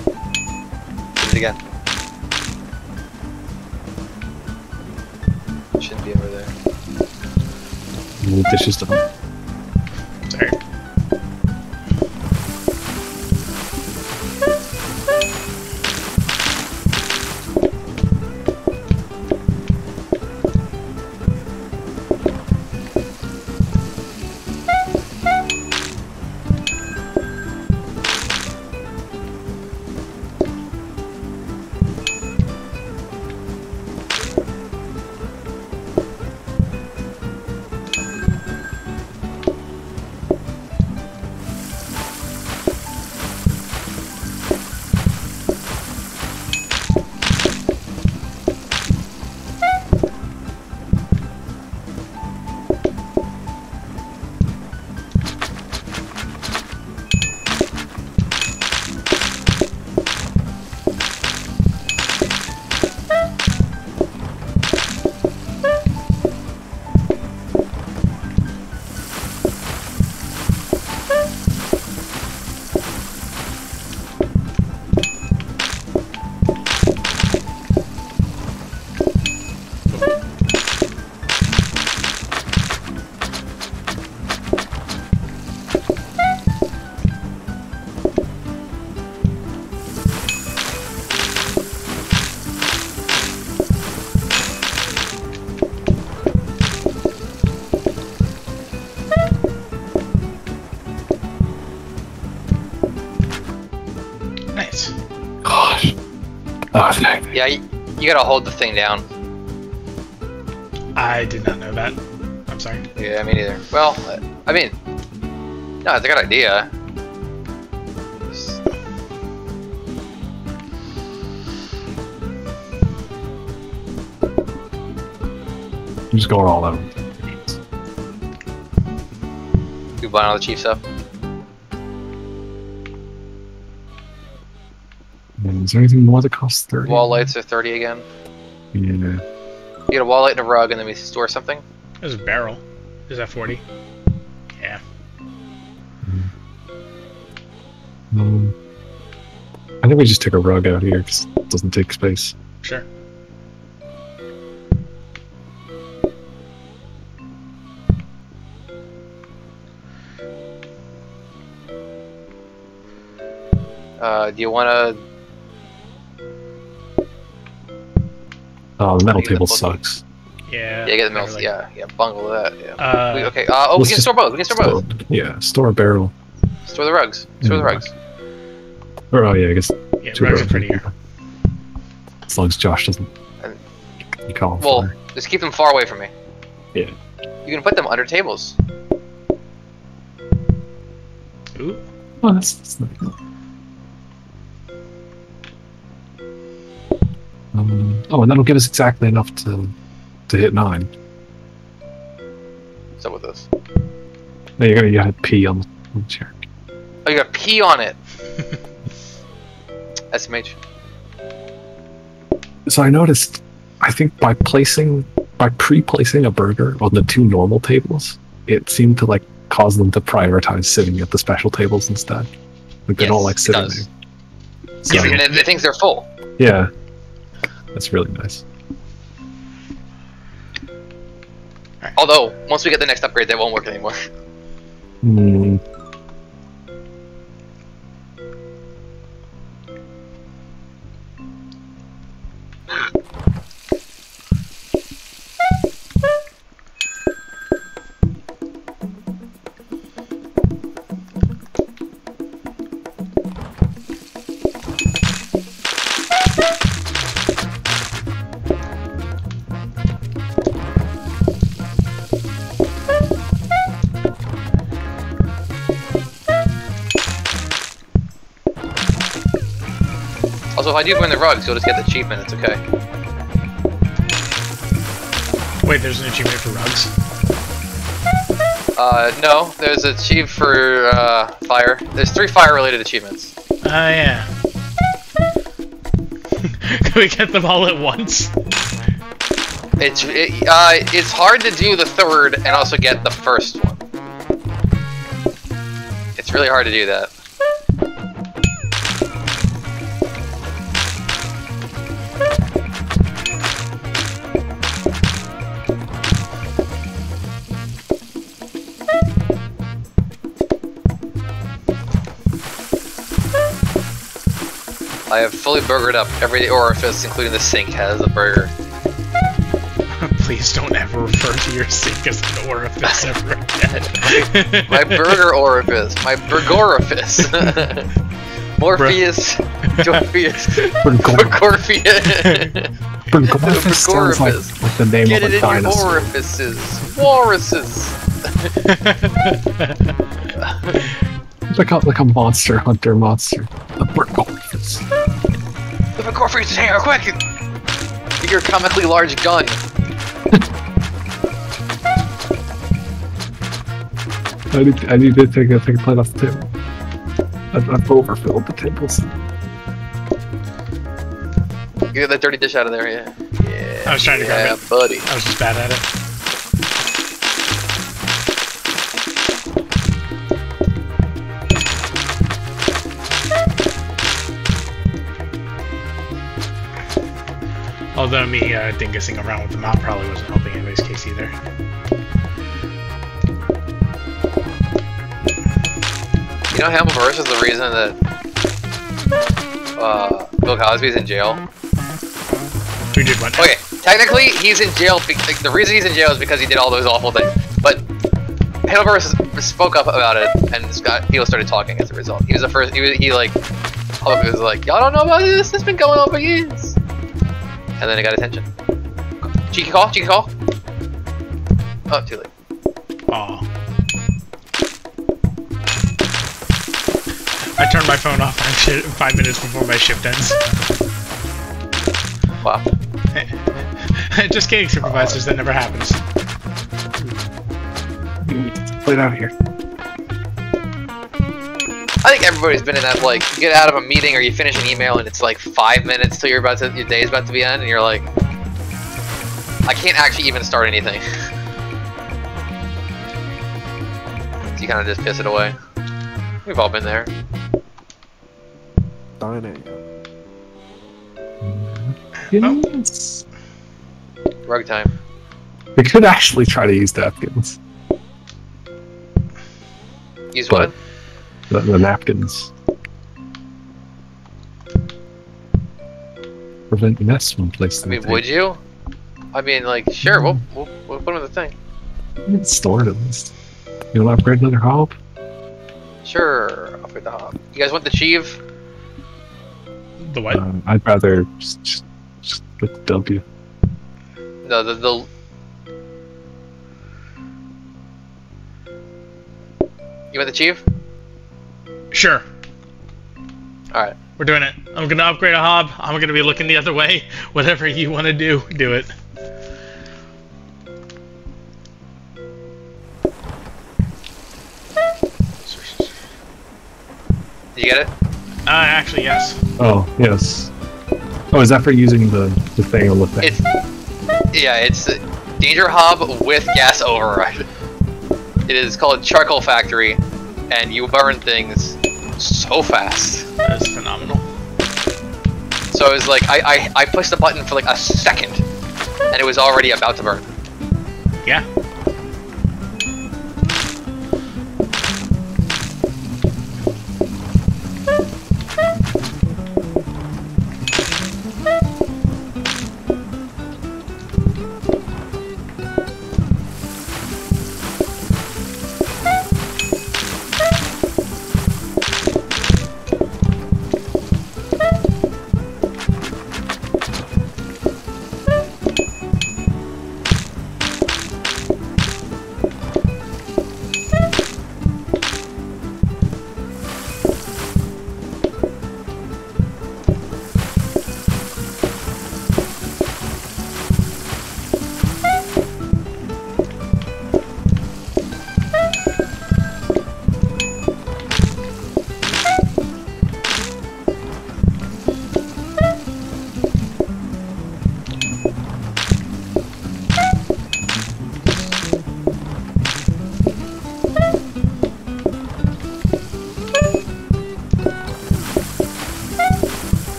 Do it again. Shouldn't be over there. And dishes done. Sorry. Yeah, you, you gotta hold the thing down. I did not know that. I'm sorry. Yeah, me neither. Well, uh, I mean, no, it's a good idea. Just- I'm just going all out. We buying all the cheap stuff. Is there anything more that costs 30? Wall lights are 30 again. Yeah. You get a wall light and a rug, and then we store something. There's a barrel. Is that 40? Yeah. Um, I think we just take a rug out here because it doesn't take space. Sure. Uh, do you want to? Oh, the metal Take the table sucks. Yeah. Yeah, get the metal. milk. like- Yeah, yeah, bungle that. Yeah. Uh, we, okay. Uh, oh, we can store both. We can store both. Yeah, store a barrel. Store the rugs. Store the rugs. Or, oh, yeah, I guess yeah, two rugs are prettier. As long as Josh doesn't. And- You call him Well, for- just keep them far away from me. Yeah. You can put them under tables. Ooh. Oh, that's, that's nice. Um, oh, and that'll give us exactly enough to to hit nine. What's up with this? No, you're gonna you gotta pee on the, on the chair. Oh, you got pee on it. [laughs] SMH. So I noticed, I think by placing by pre-placing a burger on the two normal tables, it seemed to like cause them to prioritize sitting at the special tables instead. Like they don't like sitting does. there. So, Yeah, because it, it they're full. yeah, that's really nice. Although, once we get the next upgrade, they won't work anymore. Hmm. I do burn the rugs, you'll just get the achievement. It's okay. Wait, there's an achievement for rugs. Uh, no, there's a achieve for uh, fire. There's three fire-related achievements. Oh yeah. [laughs] Can we get them all at once? It's it, uh, it's hard to do the third and also get the first one. It's really hard to do that. I have fully burgered up every orifice, including the sink, has a burger. [laughs] Please don't ever refer to your sink as an orifice ever again. [laughs] My burger orifice, my burgorifice. [laughs] Morpheus, Morpheus, Burgorpheus. Burgorphus sounds like, Burgorphus. like the name Get of it a in your orifices. Walruses. It's like a, like a monster hunter monster. The Burgorphus. The Burgorpheus is here, quick! Get your comically large gun. [laughs] I need, I need to take a, take a plate off the table. I've, I've overfilled the tables. Get that dirty dish out of there, yeah. Yeah. I was trying to grab yeah, it. buddy. I was just bad at it. Although me uh, dingusing around with the mop probably wasn't helping anybody's case either. You know Hannibal Buress is the reason that uh, Bill Cosby's in jail? Who did what? Okay, technically he's in jail. Like, the reason he's in jail is because he did all those awful things. But Hannibal Buress spoke up about it, and Scott people started talking as a result. He was the first. He was he like publicly was like, y'all don't know about this. This has been going on for years. And then it got attention. Cheeky call. Cheeky call. Oh, too late. Aw. I turned my phone off five, shi five minutes before my shift ends. Wow. [laughs] Just kidding, supervisors. That never happens. Plate out here. I think everybody's been in that like you get out of a meeting or you finish an email and it's like five minutes till you're about to your day's about to be end and you're like I can't actually even start anything. so [laughs] you kind of just piss it away. We've all been there. Darn it. Yes. Oh. Rug time. We could actually try to use napkins. Use But- what? The, the napkins. Prevent mess when placed I mean, would you? I mean, like, sure, we'll, we'll, we'll put them in the thing. table. Store it at least. You want to upgrade another hob? Sure, I'll put the hob. You guys want the Chief? The what? Um, I'd rather just, just, just get the W. No, the, the... You want the Chieve? Sure. Alright. We're doing it. I'm gonna upgrade a hob. I'm gonna be looking the other way. [laughs] Whatever you want to do, do it. Did you get it? Uh, actually, yes. Oh, yes. Oh, is that for using the, the thing on the thing? It's yeah, it's Danger Hob with gas override. It is called Charcoal Factory, and you burn things so fast. That is phenomenal. So it was like I, I I pushed the button for like a second, and it was already about to burn. Yeah.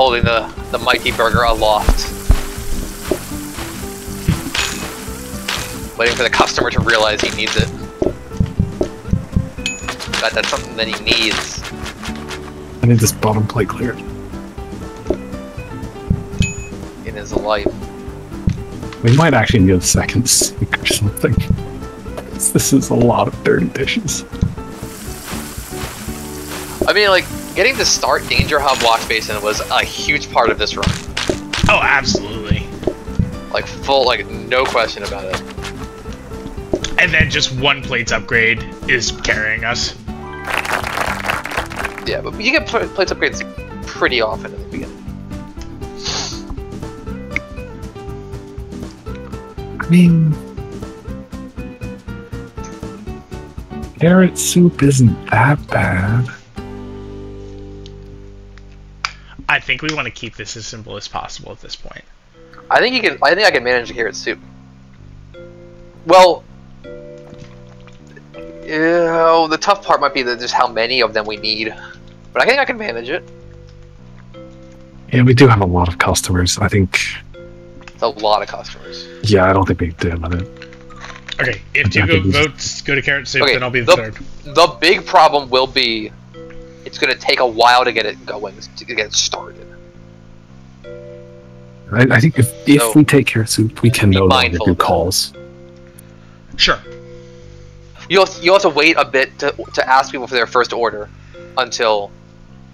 Holding the the mighty burger aloft, waiting for the customer to realize he needs it. That that's something that he needs. I need this bottom plate cleared. in his life. We might actually need a second sink or something. This is a lot of dirty dishes. I mean, like getting to start Danger Hob Wash Basin was a huge part of this run. Oh, absolutely. Like full, like no question about it. And then just one plates upgrade is carrying us. Yeah, but you get pl- plates upgrades pretty often in the beginning. I mean, carrot soup isn't that bad. I think we want to keep this as simple as possible at this point. I think you can. I think I can manage a carrot soup. Well, you know, the tough part might be that just how many of them we need. But I think I can manage it. Yeah, we do have a lot of customers. I think. It's a lot of customers. Yeah, I don't think we can deal with it. Okay, if I Dugo think votes go to carrot soup, Okay, then I'll be the the- third. The big problem will be, it's going to take a while to get it going, to get it started. I, I think if if we take care of soup, we can be no longer mindful do calls. Sure. You also, you also wait a bit to, to ask people for their first order until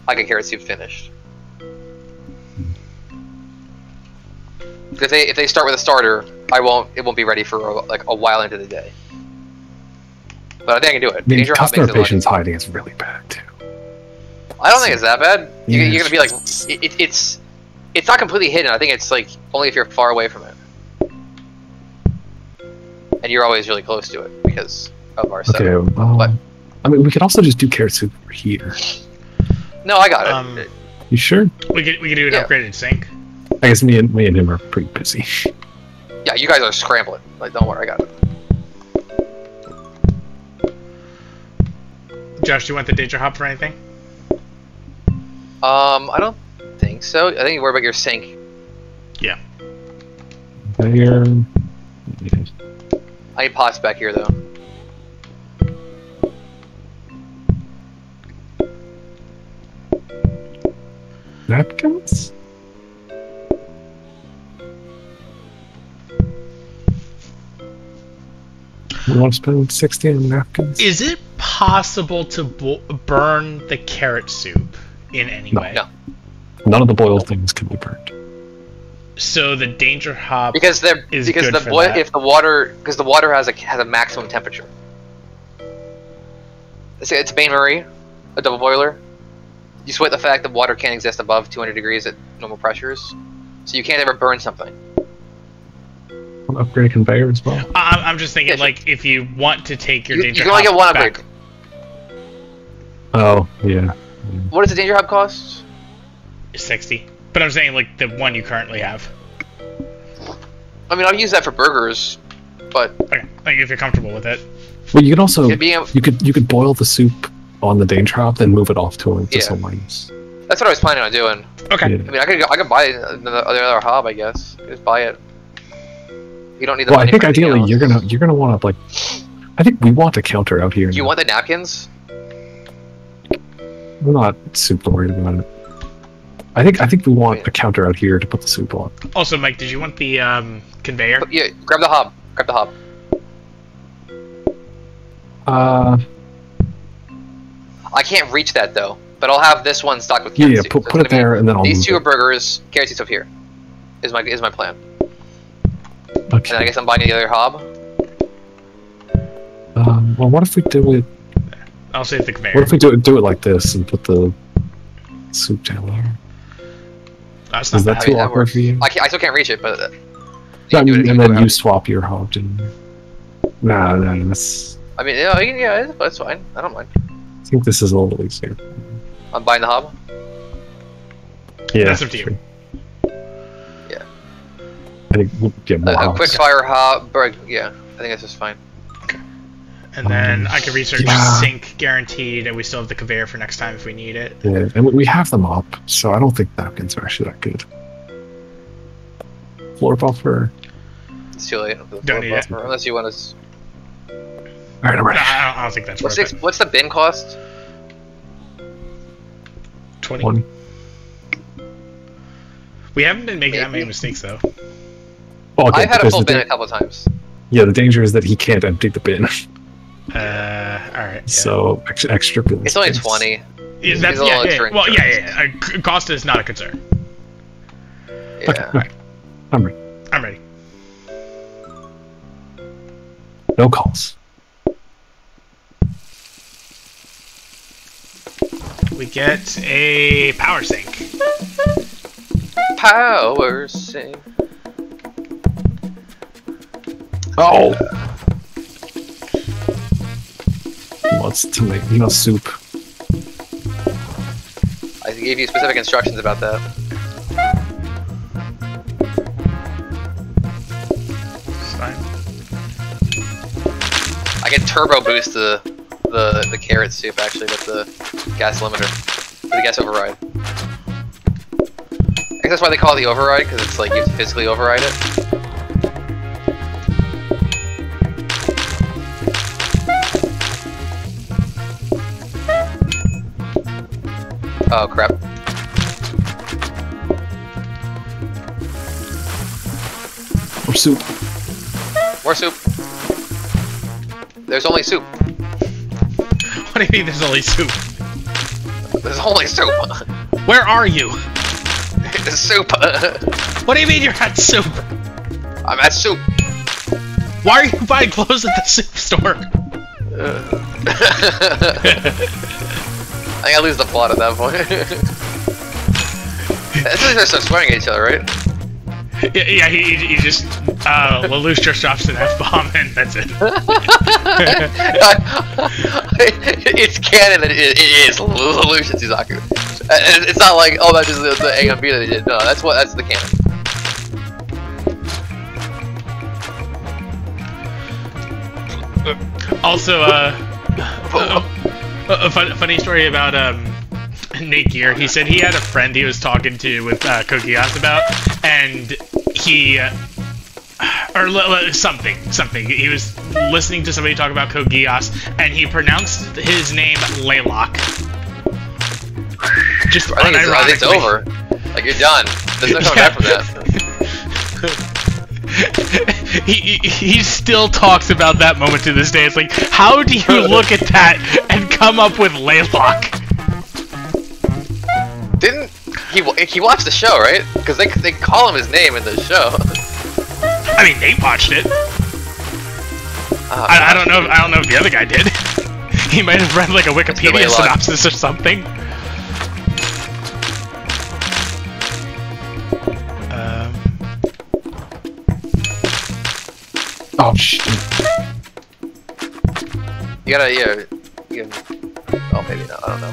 I get carrot soup finished. If they if they start with a starter, I won't. It won't be ready for a, like a while into the day. But I think I can do it. I mean, customer makes it like- patience hiding is really bad too. I don't think it's that bad. You, Yeah, you're gonna be like, it's- it, it, it's it's not completely hidden. I think it's like only if you're far away from it, and you're always really close to it because of our setup. Okay, well, What? I mean, we could also just do carrot soup over here. No, I got it. Um, You sure? We could we could do an Yeah. upgraded sink. I guess me and me and him are pretty busy. yeah, you guys are scrambling. Like, don't worry, I got it. Josh, do you want the danger hob for anything? Um, I don't think so. I think you worry about your sink. Yeah. There. I need pots back here though. Napkins? We want to spend 60 on napkins? Is it possible to bo- burn the carrot soup in any No. way? No. None of the boiled things can be burned. So the danger hob. Because they're Is because good the for boil that. if the water because the water has a has a maximum temperature. It's, it's Bain Marie, a double boiler. You sweat the fact that water can't exist above 200 degrees at normal pressures, so you can't ever burn something. An upgrade conveyor as well. I- I'm just thinking, Yeah, sure. like, if you want to take your You, you danger can only hop get one back- Oh, yeah. What does the danger hob cost? 60. But I'm saying, like, the one you currently have. I mean, I'll use that for burgers, but Okay, like, if you're comfortable with it. Well, you can also it being able, you could you could boil the soup on the danger hob, then move it off to, to Yeah. someone else. that's what I was planning on doing. Okay. Yeah. I mean, I could I could buy another, another hob, I guess. Just buy it. You don't need the Well, I think ideally else. you're gonna you're gonna want to like. I think we want a counter out here. Do you now. want the napkins? I'm not super worried about it. I think I think we want a counter out here to put the soup on. Also, Mike, did you want the um, conveyor? But yeah, grab the hob. Grab the hob. Uh, I can't reach that though, but I'll have this one stocked with yeah, carrot yeah. soup. Put, So put it there, and then I'll. These move two are burgers. Carrot soup up here. Is my is my plan. Okay. And then I guess I'm buying the other hob. Um, well, what if we do it? I'll save the What if we do it do it like this and put the soup down there? That's Is not that I too mean, that awkward for you? I, can't, I still can't reach it, but uh, you Yeah, I mean, it- and then you swap your hob. And... Nah, nah, that's. I mean, yeah, yeah, that's fine. I don't mind. I think this is a little easier. I'm buying the hob. Yeah, That's up to you. Yeah. I think we'll get more A, a quick fire hob. Yeah, I think that's just fine. And then I can research yeah. sync guaranteed, and we still have the conveyor for next time if we need it. Yeah, and we have them up, so I don't think napkins are actually that good. Floor buffer. It's too late. Don't need it. Unless you want to. All right, I'm No, ready. I don't, I don't think that's What's worth the, it. what's the bin cost? 20. One. We haven't been making that many mistakes though. Well, okay, I've had a full bin a couple times. Yeah, the danger is that he can't empty the bin, [laughs] Uh, all right. Yeah. so extra, extra. It's only space. twenty. Yeah, that's a yeah, yeah. Well, yeah, yeah. yeah. Uh, cost is not a concern. Yeah. Okay, all right. I'm ready. I'm ready. No calls. We get a power sink. Power sink. Oh. He wants to make you know soup. I gave you specific instructions about that. It's fine. I can turbo boost the the the carrot soup actually with the gas limiter, with the gas override. I guess that's why they call it the override because it's like you have to physically override it. Oh crap! Or soup. More soup. There's only soup. [laughs] What do you mean there's only soup? There's only soup. Where are you? There's [laughs] soup. What do you mean you're at soup? I'm at soup. Why are you buying clothes at the soup store? I [laughs] think I lose the plot at that point. [laughs] That's when they start swearing at each other, right? Yeah, yeah he, he just uh, Lelouch just drops an F bomb and that's it. [laughs] it's canon that it, it is Lelouch and Suzaku. It's not like, oh, that's just the, the A and B that they did. No, that's what that's the canon. Also, uh, [laughs] a, a fun, funny story about um, Nate Gear. He said he had a friend he was talking to with uh, Code Geass about, and he. Uh, or something, something. He was listening to somebody talk about Code Geass, and he pronounced his name Laylock. Just I think, it's, I think it's over. Like, you're done. There's no coming back from that. [laughs] [laughs] he, he still talks about that moment to this day. It's like, how do you look at that and come up with Laylock? Didn't he? He watched the show, right? Because they they call him his name in the show. I mean, they watched it. Oh, I, I don't know. If, I don't know if the other guy did. [laughs] he might have read like a Wikipedia synopsis or something. Oh shit. You gotta, yeah. You can, oh, maybe not. I don't know.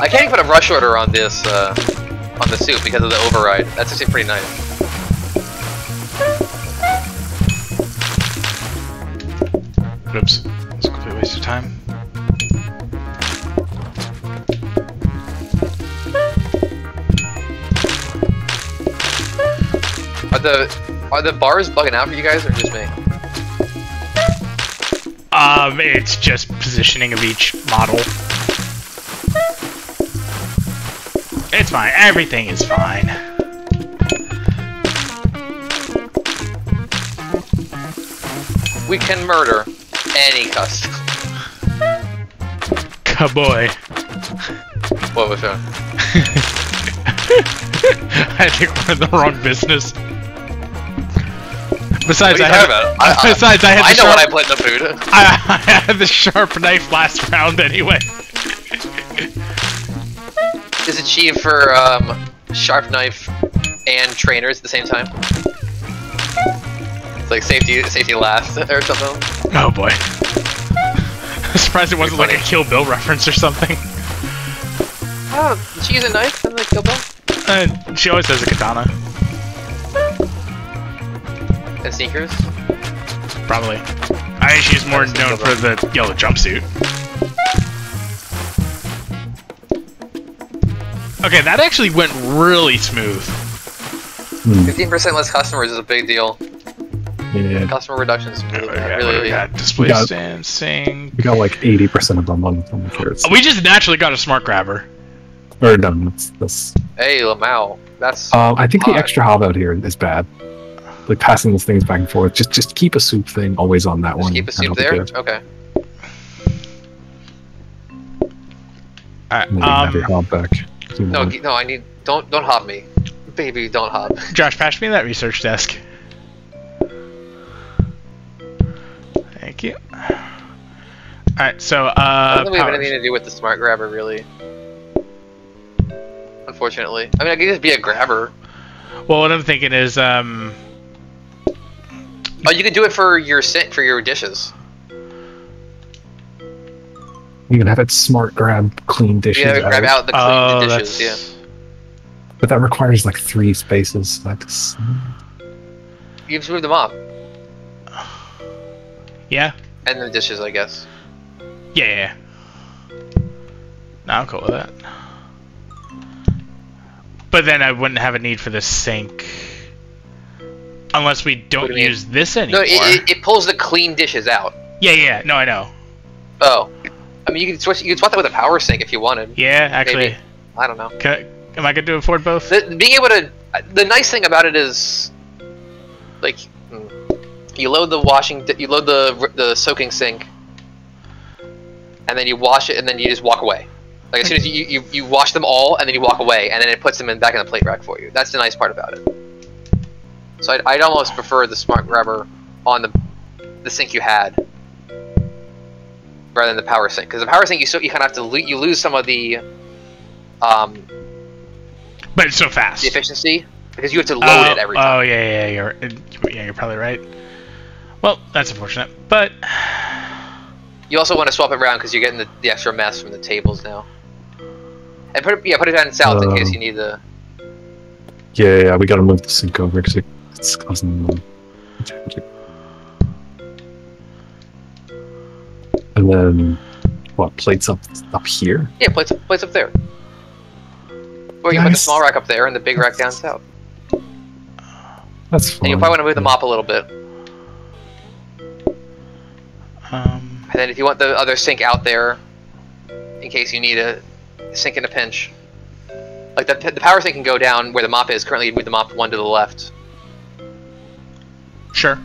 I can't even put a rush order on this, uh, on the suit because of the override. That's actually pretty nice. oops, it's a complete waste of time. The are the bars bugging out for you guys or just me? Um, it's just positioning of each model. It's fine. Everything is fine. We can murder any customer. Kaboy. What was that? [laughs] I think we're in the wrong business. What Besides, are I you have. talking about? I, I, besides, I had I the know what I sharp, put in the food. [laughs] I, I had the sharp knife last round anyway. Is achieved for um, sharp knife and trainers at the same time. It's like safety, safety last [laughs] or something. Oh boy. I'm [laughs] surprised it wasn't like a. Kill Bill reference or something. Oh, did she use a knife in the kill bill? Uh, she always has a katana. And sneakers? probably. I think she's more I known for the yellow jumpsuit. Okay, that actually went really smooth. Hmm, Fifteen percent less customers is a big deal. yeah, Customer reductions really, Oh, yeah, what do really. we got? Display got- stand, sing. we got like 80% of them on, on the carrots. We just naturally got a smart grabber. Or no, that's, that's Hey, Lamau, that's Um, I think the extra hob out here is bad. Like passing those things back and forth. Just just keep a soup thing always on that just one. keep a soup there. Okay. Alright, And then have your um, hob back. You No, know. no, I need. Don't don't hop me, baby. Don't hop. Josh, pass me that research desk. Thank you. Alright, so, uh, I uh, don't think we have anything to do with the smart grabber, really. Unfortunately, I mean, I could just be a grabber. well, what I'm thinking is, um, Oh, you could do it for your sit for your dishes. You can have it smart grab clean dishes. Yeah, grab out the clean oh, dishes. that's... But that requires like three spaces. That's Yeah, you just move them up, Yeah? and the dishes, I guess. Yeah, yeah, yeah. No, I'm cool with that. But then I wouldn't have a need for the sink. Unless we don't do you mean? use this No, anymore. it, it, it pulls the clean dishes out. Yeah, yeah, no, I know. Oh, I mean, you can switch. You can swap that with a power sink if you wanted. Yeah, actually. Maybe. I don't know. Can, am I good to afford both? The, being able to, the nice thing about it is, like, hmm, you load the washing, you load the the soaking sink, and then you wash it, and then you just walk away. Like as soon as you, you, you wash them all, and then you walk away, and then it puts them in back in the plate rack for you. That's the nice part about it. So I'd, I'd almost prefer the smart grabber on the the sink you had, rather than the power sink. Because the power sink, you so you kind of have to lo- you lose some of the um, But it's so fast. the efficiency because you have to load oh, it every time. Oh, yeah, yeah, you're, yeah, you're probably right. Well, that's unfortunate. But, You also want to swap it around because you're getting the, the extra mess from the tables now. And put it, yeah, put it down south in case Um, you need the. yeah, yeah. We gotta move the sink over because it, it's causing them. And then what plates up up here? Yeah, plates up, plates up there. Or you Yeah, I put the small rack up there and the big rack down south. That's fine. And you probably want to move the mop a little bit. um, And then if you want the other sink out there, in case you need a sink in a pinch. Like the, the power sink can go down where the mop is. Currently, you move the mop one to the left. Sure.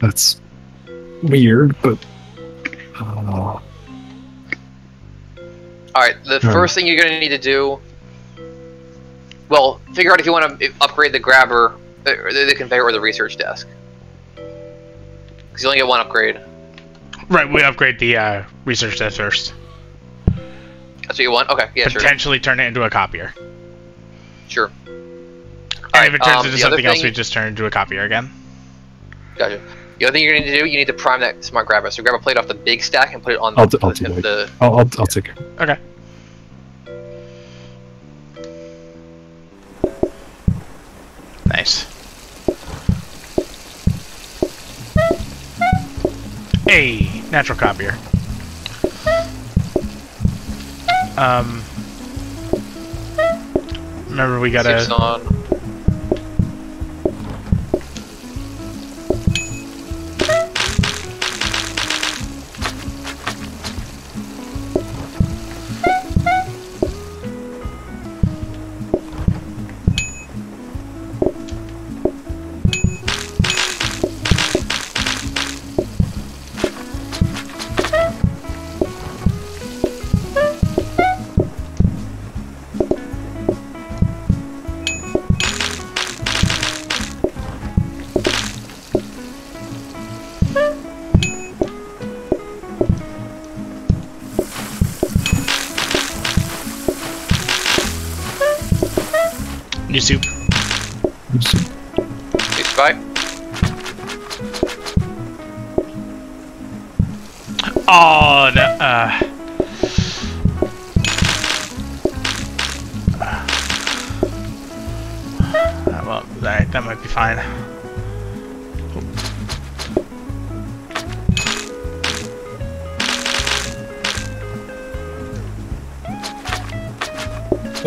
That's weird, but uh, Alright, the Hmm. first thing you're going to need to do. Well, figure out if you want to upgrade the grabber, uh, or the, the conveyor, or the research desk. Because you only get one upgrade. Right, we upgrade the uh, research desk first. That's what you want? Okay, yeah, sure. Potentially turn it into a copier. Sure. And Alright, if it turns um, into the other something else, we just turn into a copier again. Gotcha. The other thing you're going to do, you need to prime that smart grabber. So grab a plate off the big stack and put it on the, I'll do- I'll the, do the I'll I'll, I'll take it. Okay. Nice. Hey, natural copier. Um. Remember, we gotta.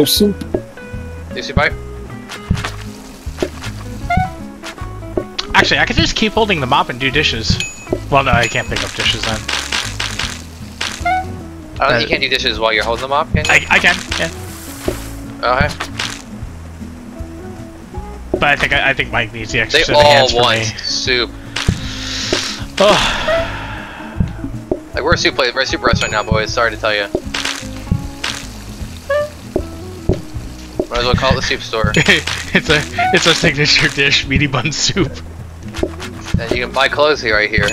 Or soup. Lucy pipe. Actually, I could just keep holding the mop and do dishes. Well, no, I can't pick up dishes then. I don't you uh, can't do dishes while you're holding them up, can you? I, I can, yeah. okay. But I think I, I think Mike needs the extra They set of all hands for want me. soup. Oh, Like we're a soup place, we're a soup restaurant now, boys. Sorry to tell you. As well call it the soup store. [laughs] it's a it's a signature dish, meaty bun soup. and you can buy clothes here, right here. [laughs]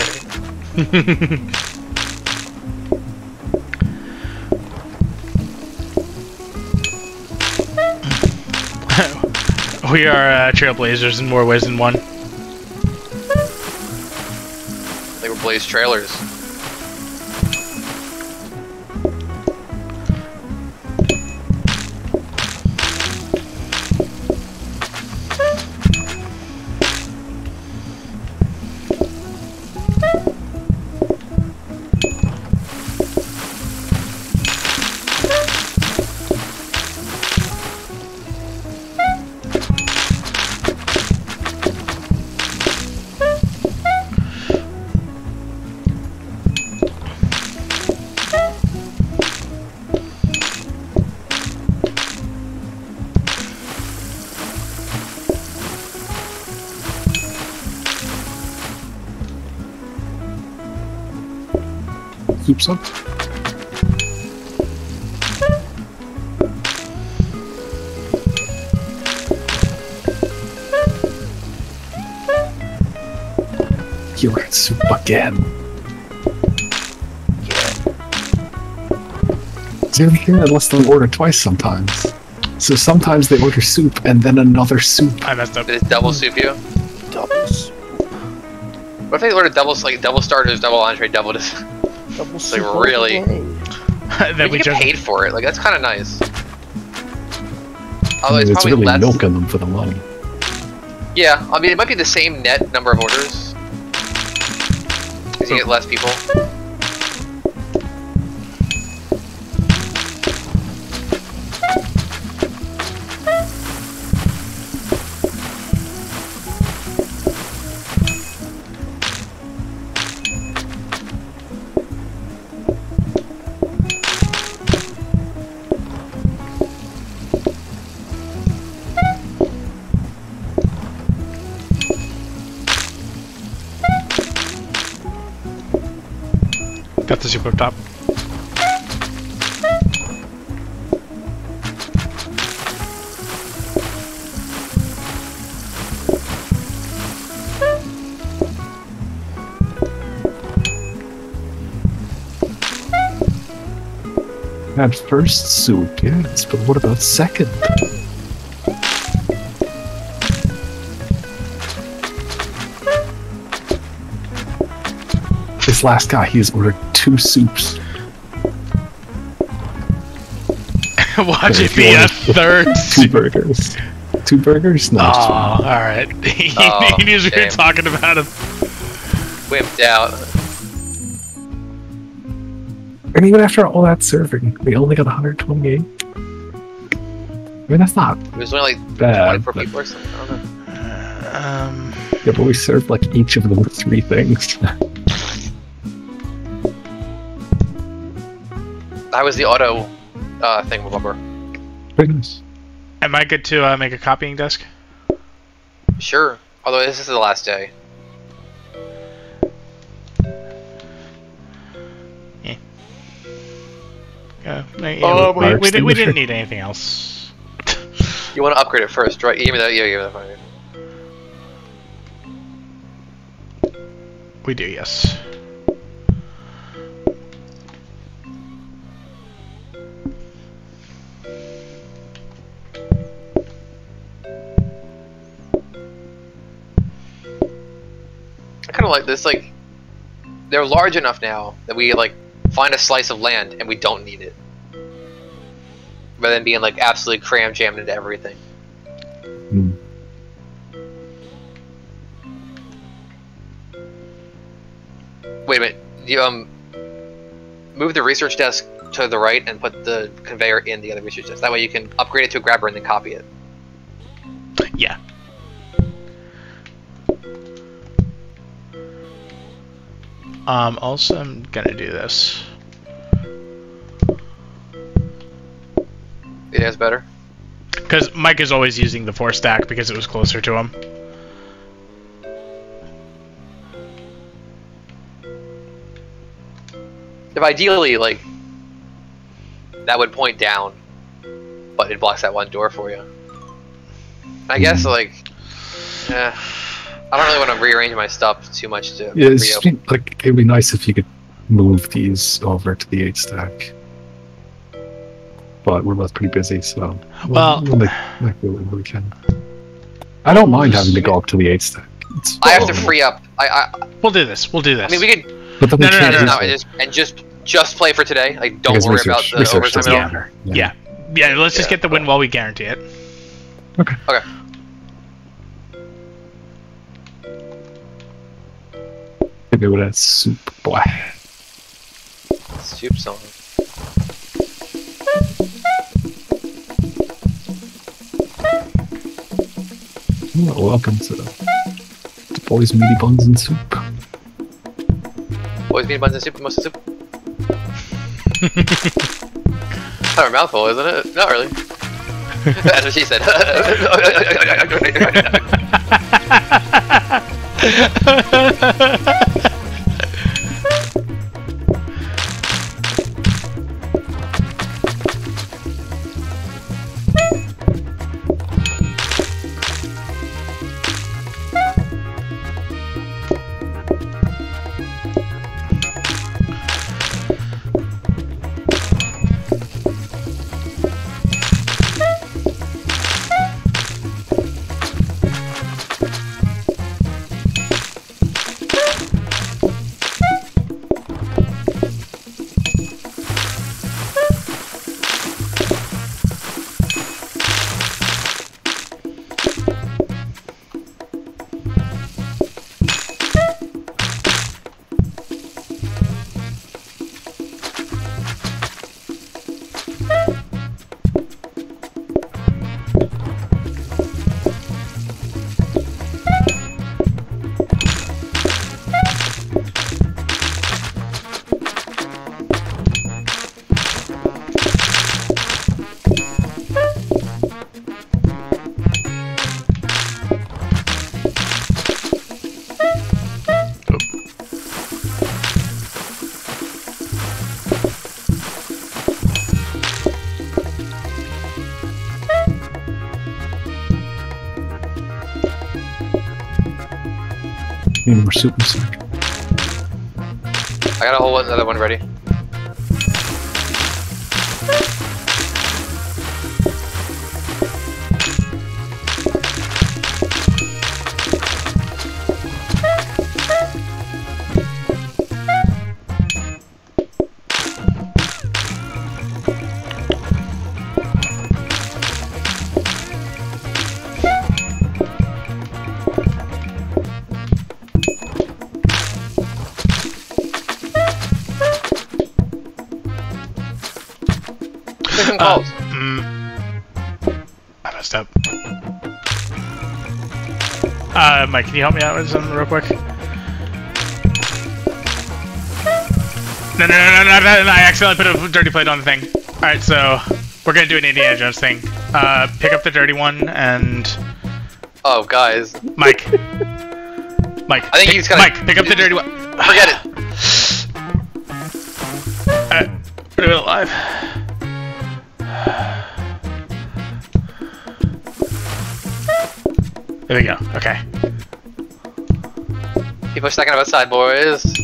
we are uh, trailblazers in more ways than one. They were Blaze trailers. Soup's up. You ordered soup again. See, over here, unless they order twice sometimes. So sometimes they order soup and then another soup. I messed up. Did it double soup you? Doubles. What if they ordered double, like double starters, double entree, double [laughs] dis- Double Like, really? day. [laughs] then we get just paid for it. Like that's kind of nice. I mean, it's it's probably really less. milking them for the money. Yeah, I mean it might be the same net number of orders. Because you get less people. The soup top. At first but what about second? This last guy, he's ordered two soups. [laughs] Watch it be a third. [laughs] Two burgers. Two burgers? No. Oh, all right. [laughs] he, Oh, he knew we were talking about him. Wimped out. And even after all that serving, we only got 128. I mean, that's not It was only like bad. 24 but- people or something. I don't know. Um, Yeah, but we served like each of them three things. That was the auto uh, thing, bumper. Goodness. am I good to uh, make a copying desk? Sure. Although this is the last day. Uh, yeah, Oh, we, we, we, did, we extinguisher. didn't need anything else. You want to upgrade it first, right? Give me that. Yeah, give me that. We do, yes. Of like this. Like, they're large enough now that we like find a slice of land and we don't need it, rather than being like absolutely cram jammed into everything. Hmm. Wait a minute. You um move the research desk to the right and put the conveyor in the other research desk. That way you can upgrade it to a grabber and then copy it. Yeah. Um, also, I'm gonna do this. It is better. Because Mike is always using the four stack because it was closer to him. If ideally, like, that would point down, but it blocks that one door for you. I guess, like, eh, I don't really want to rearrange my stuff too much to Yeah, it's reopen. like it'd be nice if you could move these over to the eight stack. But we're both pretty busy, so Well- we'll make, make do what we can. I don't mind having to go up to the eight stack. It's I have to free up. I, I, We'll do this. We'll do this. I mean, we could But then No, we no, can't no, no, no, and just and just just play for today. Like, don't because worry research, about the research overtime doesn't at all. matter. yeah. Yeah, let's just Yeah. get the win while we guarantee it. Okay. Okay. Maybe with a soup boy. Soup song. Well, welcome to the boys meaty buns and soup. Boys Meaty buns and soup, most of soup. Kind of a mouthful, isn't it? Not really. [laughs] That's what she said. [laughs] [laughs] A sec. I got a whole another one ready. Uh, Mike, can you help me out with something real quick? No, no, no, no, no, no, no, I accidentally put a dirty plate on the thing. Alright, so we're gonna do an Indiana Jones thing. Uh, pick up the dirty one and Oh, guys. Mike. [laughs] Mike. I think pick, he's gonna- Mike, pick up the dirty one. Forget it. [sighs] [laughs] People stacking up outside, boys.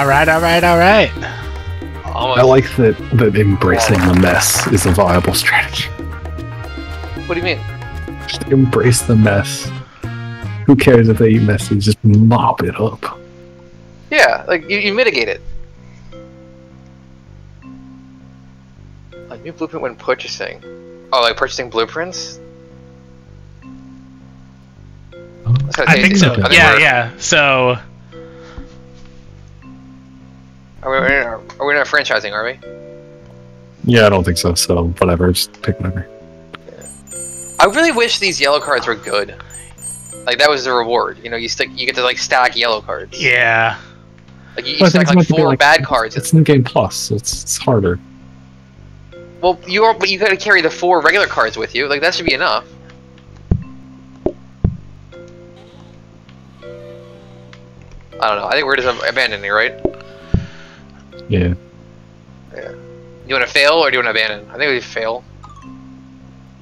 All right, all right, all right. Almost. I like that that embracing the mess is a viable strategy. What do you mean? Just embrace the mess. Who cares if they eat messy? Just mop it up. Yeah, like you, you mitigate it. A new blueprint when purchasing. Oh, like purchasing blueprints? I think so. Okay. Yeah, we're- yeah. So franchising, are we? Yeah, I don't think so. So whatever, just pick whatever. I really wish these yellow cards were good. Like that was the reward. You know, you stick, you get to like stack yellow cards. yeah. Like you, you Well, stack it's like meant to be four like- bad cards. It's new game plus, so it's it's harder. Well, you are, but you gotta carry the four regular cards with you. Like that should be enough. I don't know. I think we're just abandoning, right? Yeah. You want to fail or do you want to abandon? I think we fail.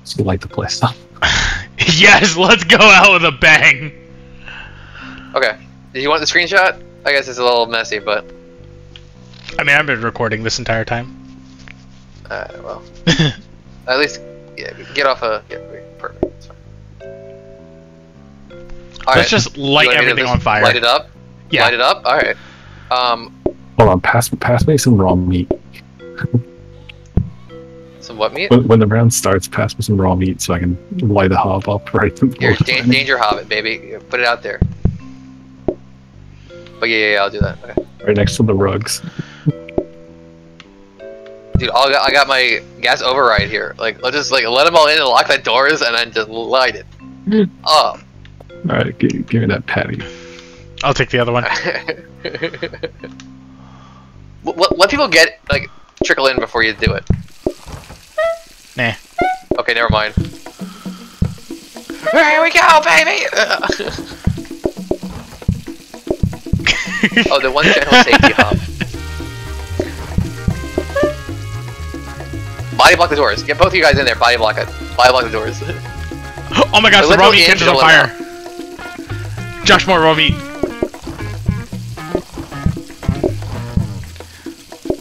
Just light the place up. [laughs] yes, let's go out with a bang. Okay. Did you want the screenshot? I guess it's a little messy, but I mean, I've been recording this entire time. uh, well, [laughs] at least yeah, get off a yeah, perfect. That's fine. All Let's right. just light want me to everything just on fire. Light it up. Yeah. Light it up. All right. Um, Hold on, pass pass me some raw meat. Some what meat? When, when the round starts, pass me some raw meat so I can light a hob up right. Here, dan- danger hobbit, baby. Put it out there. But yeah, yeah, yeah, I'll do that. Okay. right next to the rugs. Dude, I'll, I got my gas override here. Like, let's just like let them all in and lock the doors, and then just light it. Mm. [laughs] Oh. All right, give, give me that patty. I'll take the other one. [laughs] let, let people get like trickle in before you do it. Nah. Okay, never mind. Here we go, baby! [laughs] oh, the one general safety hob. Body block the doors. Get both of you guys in there. Body block it. Body block the doors. [laughs] oh my gosh, the Let raw meat in, catches on Joel, fire. Josh, more raw meat.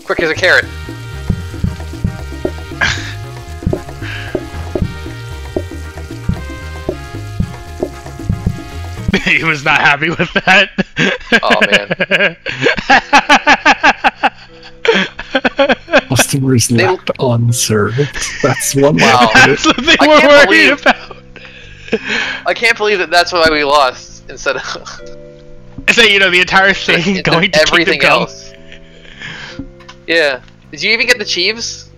Quick, here's a carrot. [laughs] he was not happy with that. Oh, man. [laughs] Customers They- left unserved. That's one Wow. way That's put it. what they I were worried believe- about. I can't believe that that's why we lost instead of [laughs] So you know the entire thing going to everything Kingdom Come. else. Yeah. Did you even get the Chiefs?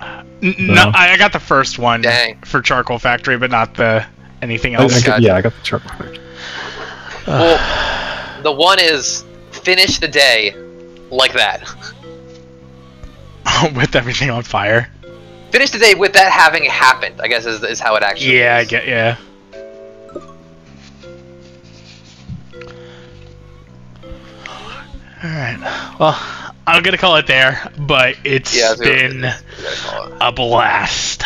N- no, No. I I got the first one Dang. for Charcoal Factory, but not the anything I, I else. got- yeah, I got the chart. Well, [sighs] the one is finish the day like that. [laughs] with everything on fire. Finish the day with that having happened. I guess is, is how it actually. Yeah, I get yeah. All right. Well, I'm gonna call it there, but it's Yeah, been it. a blast.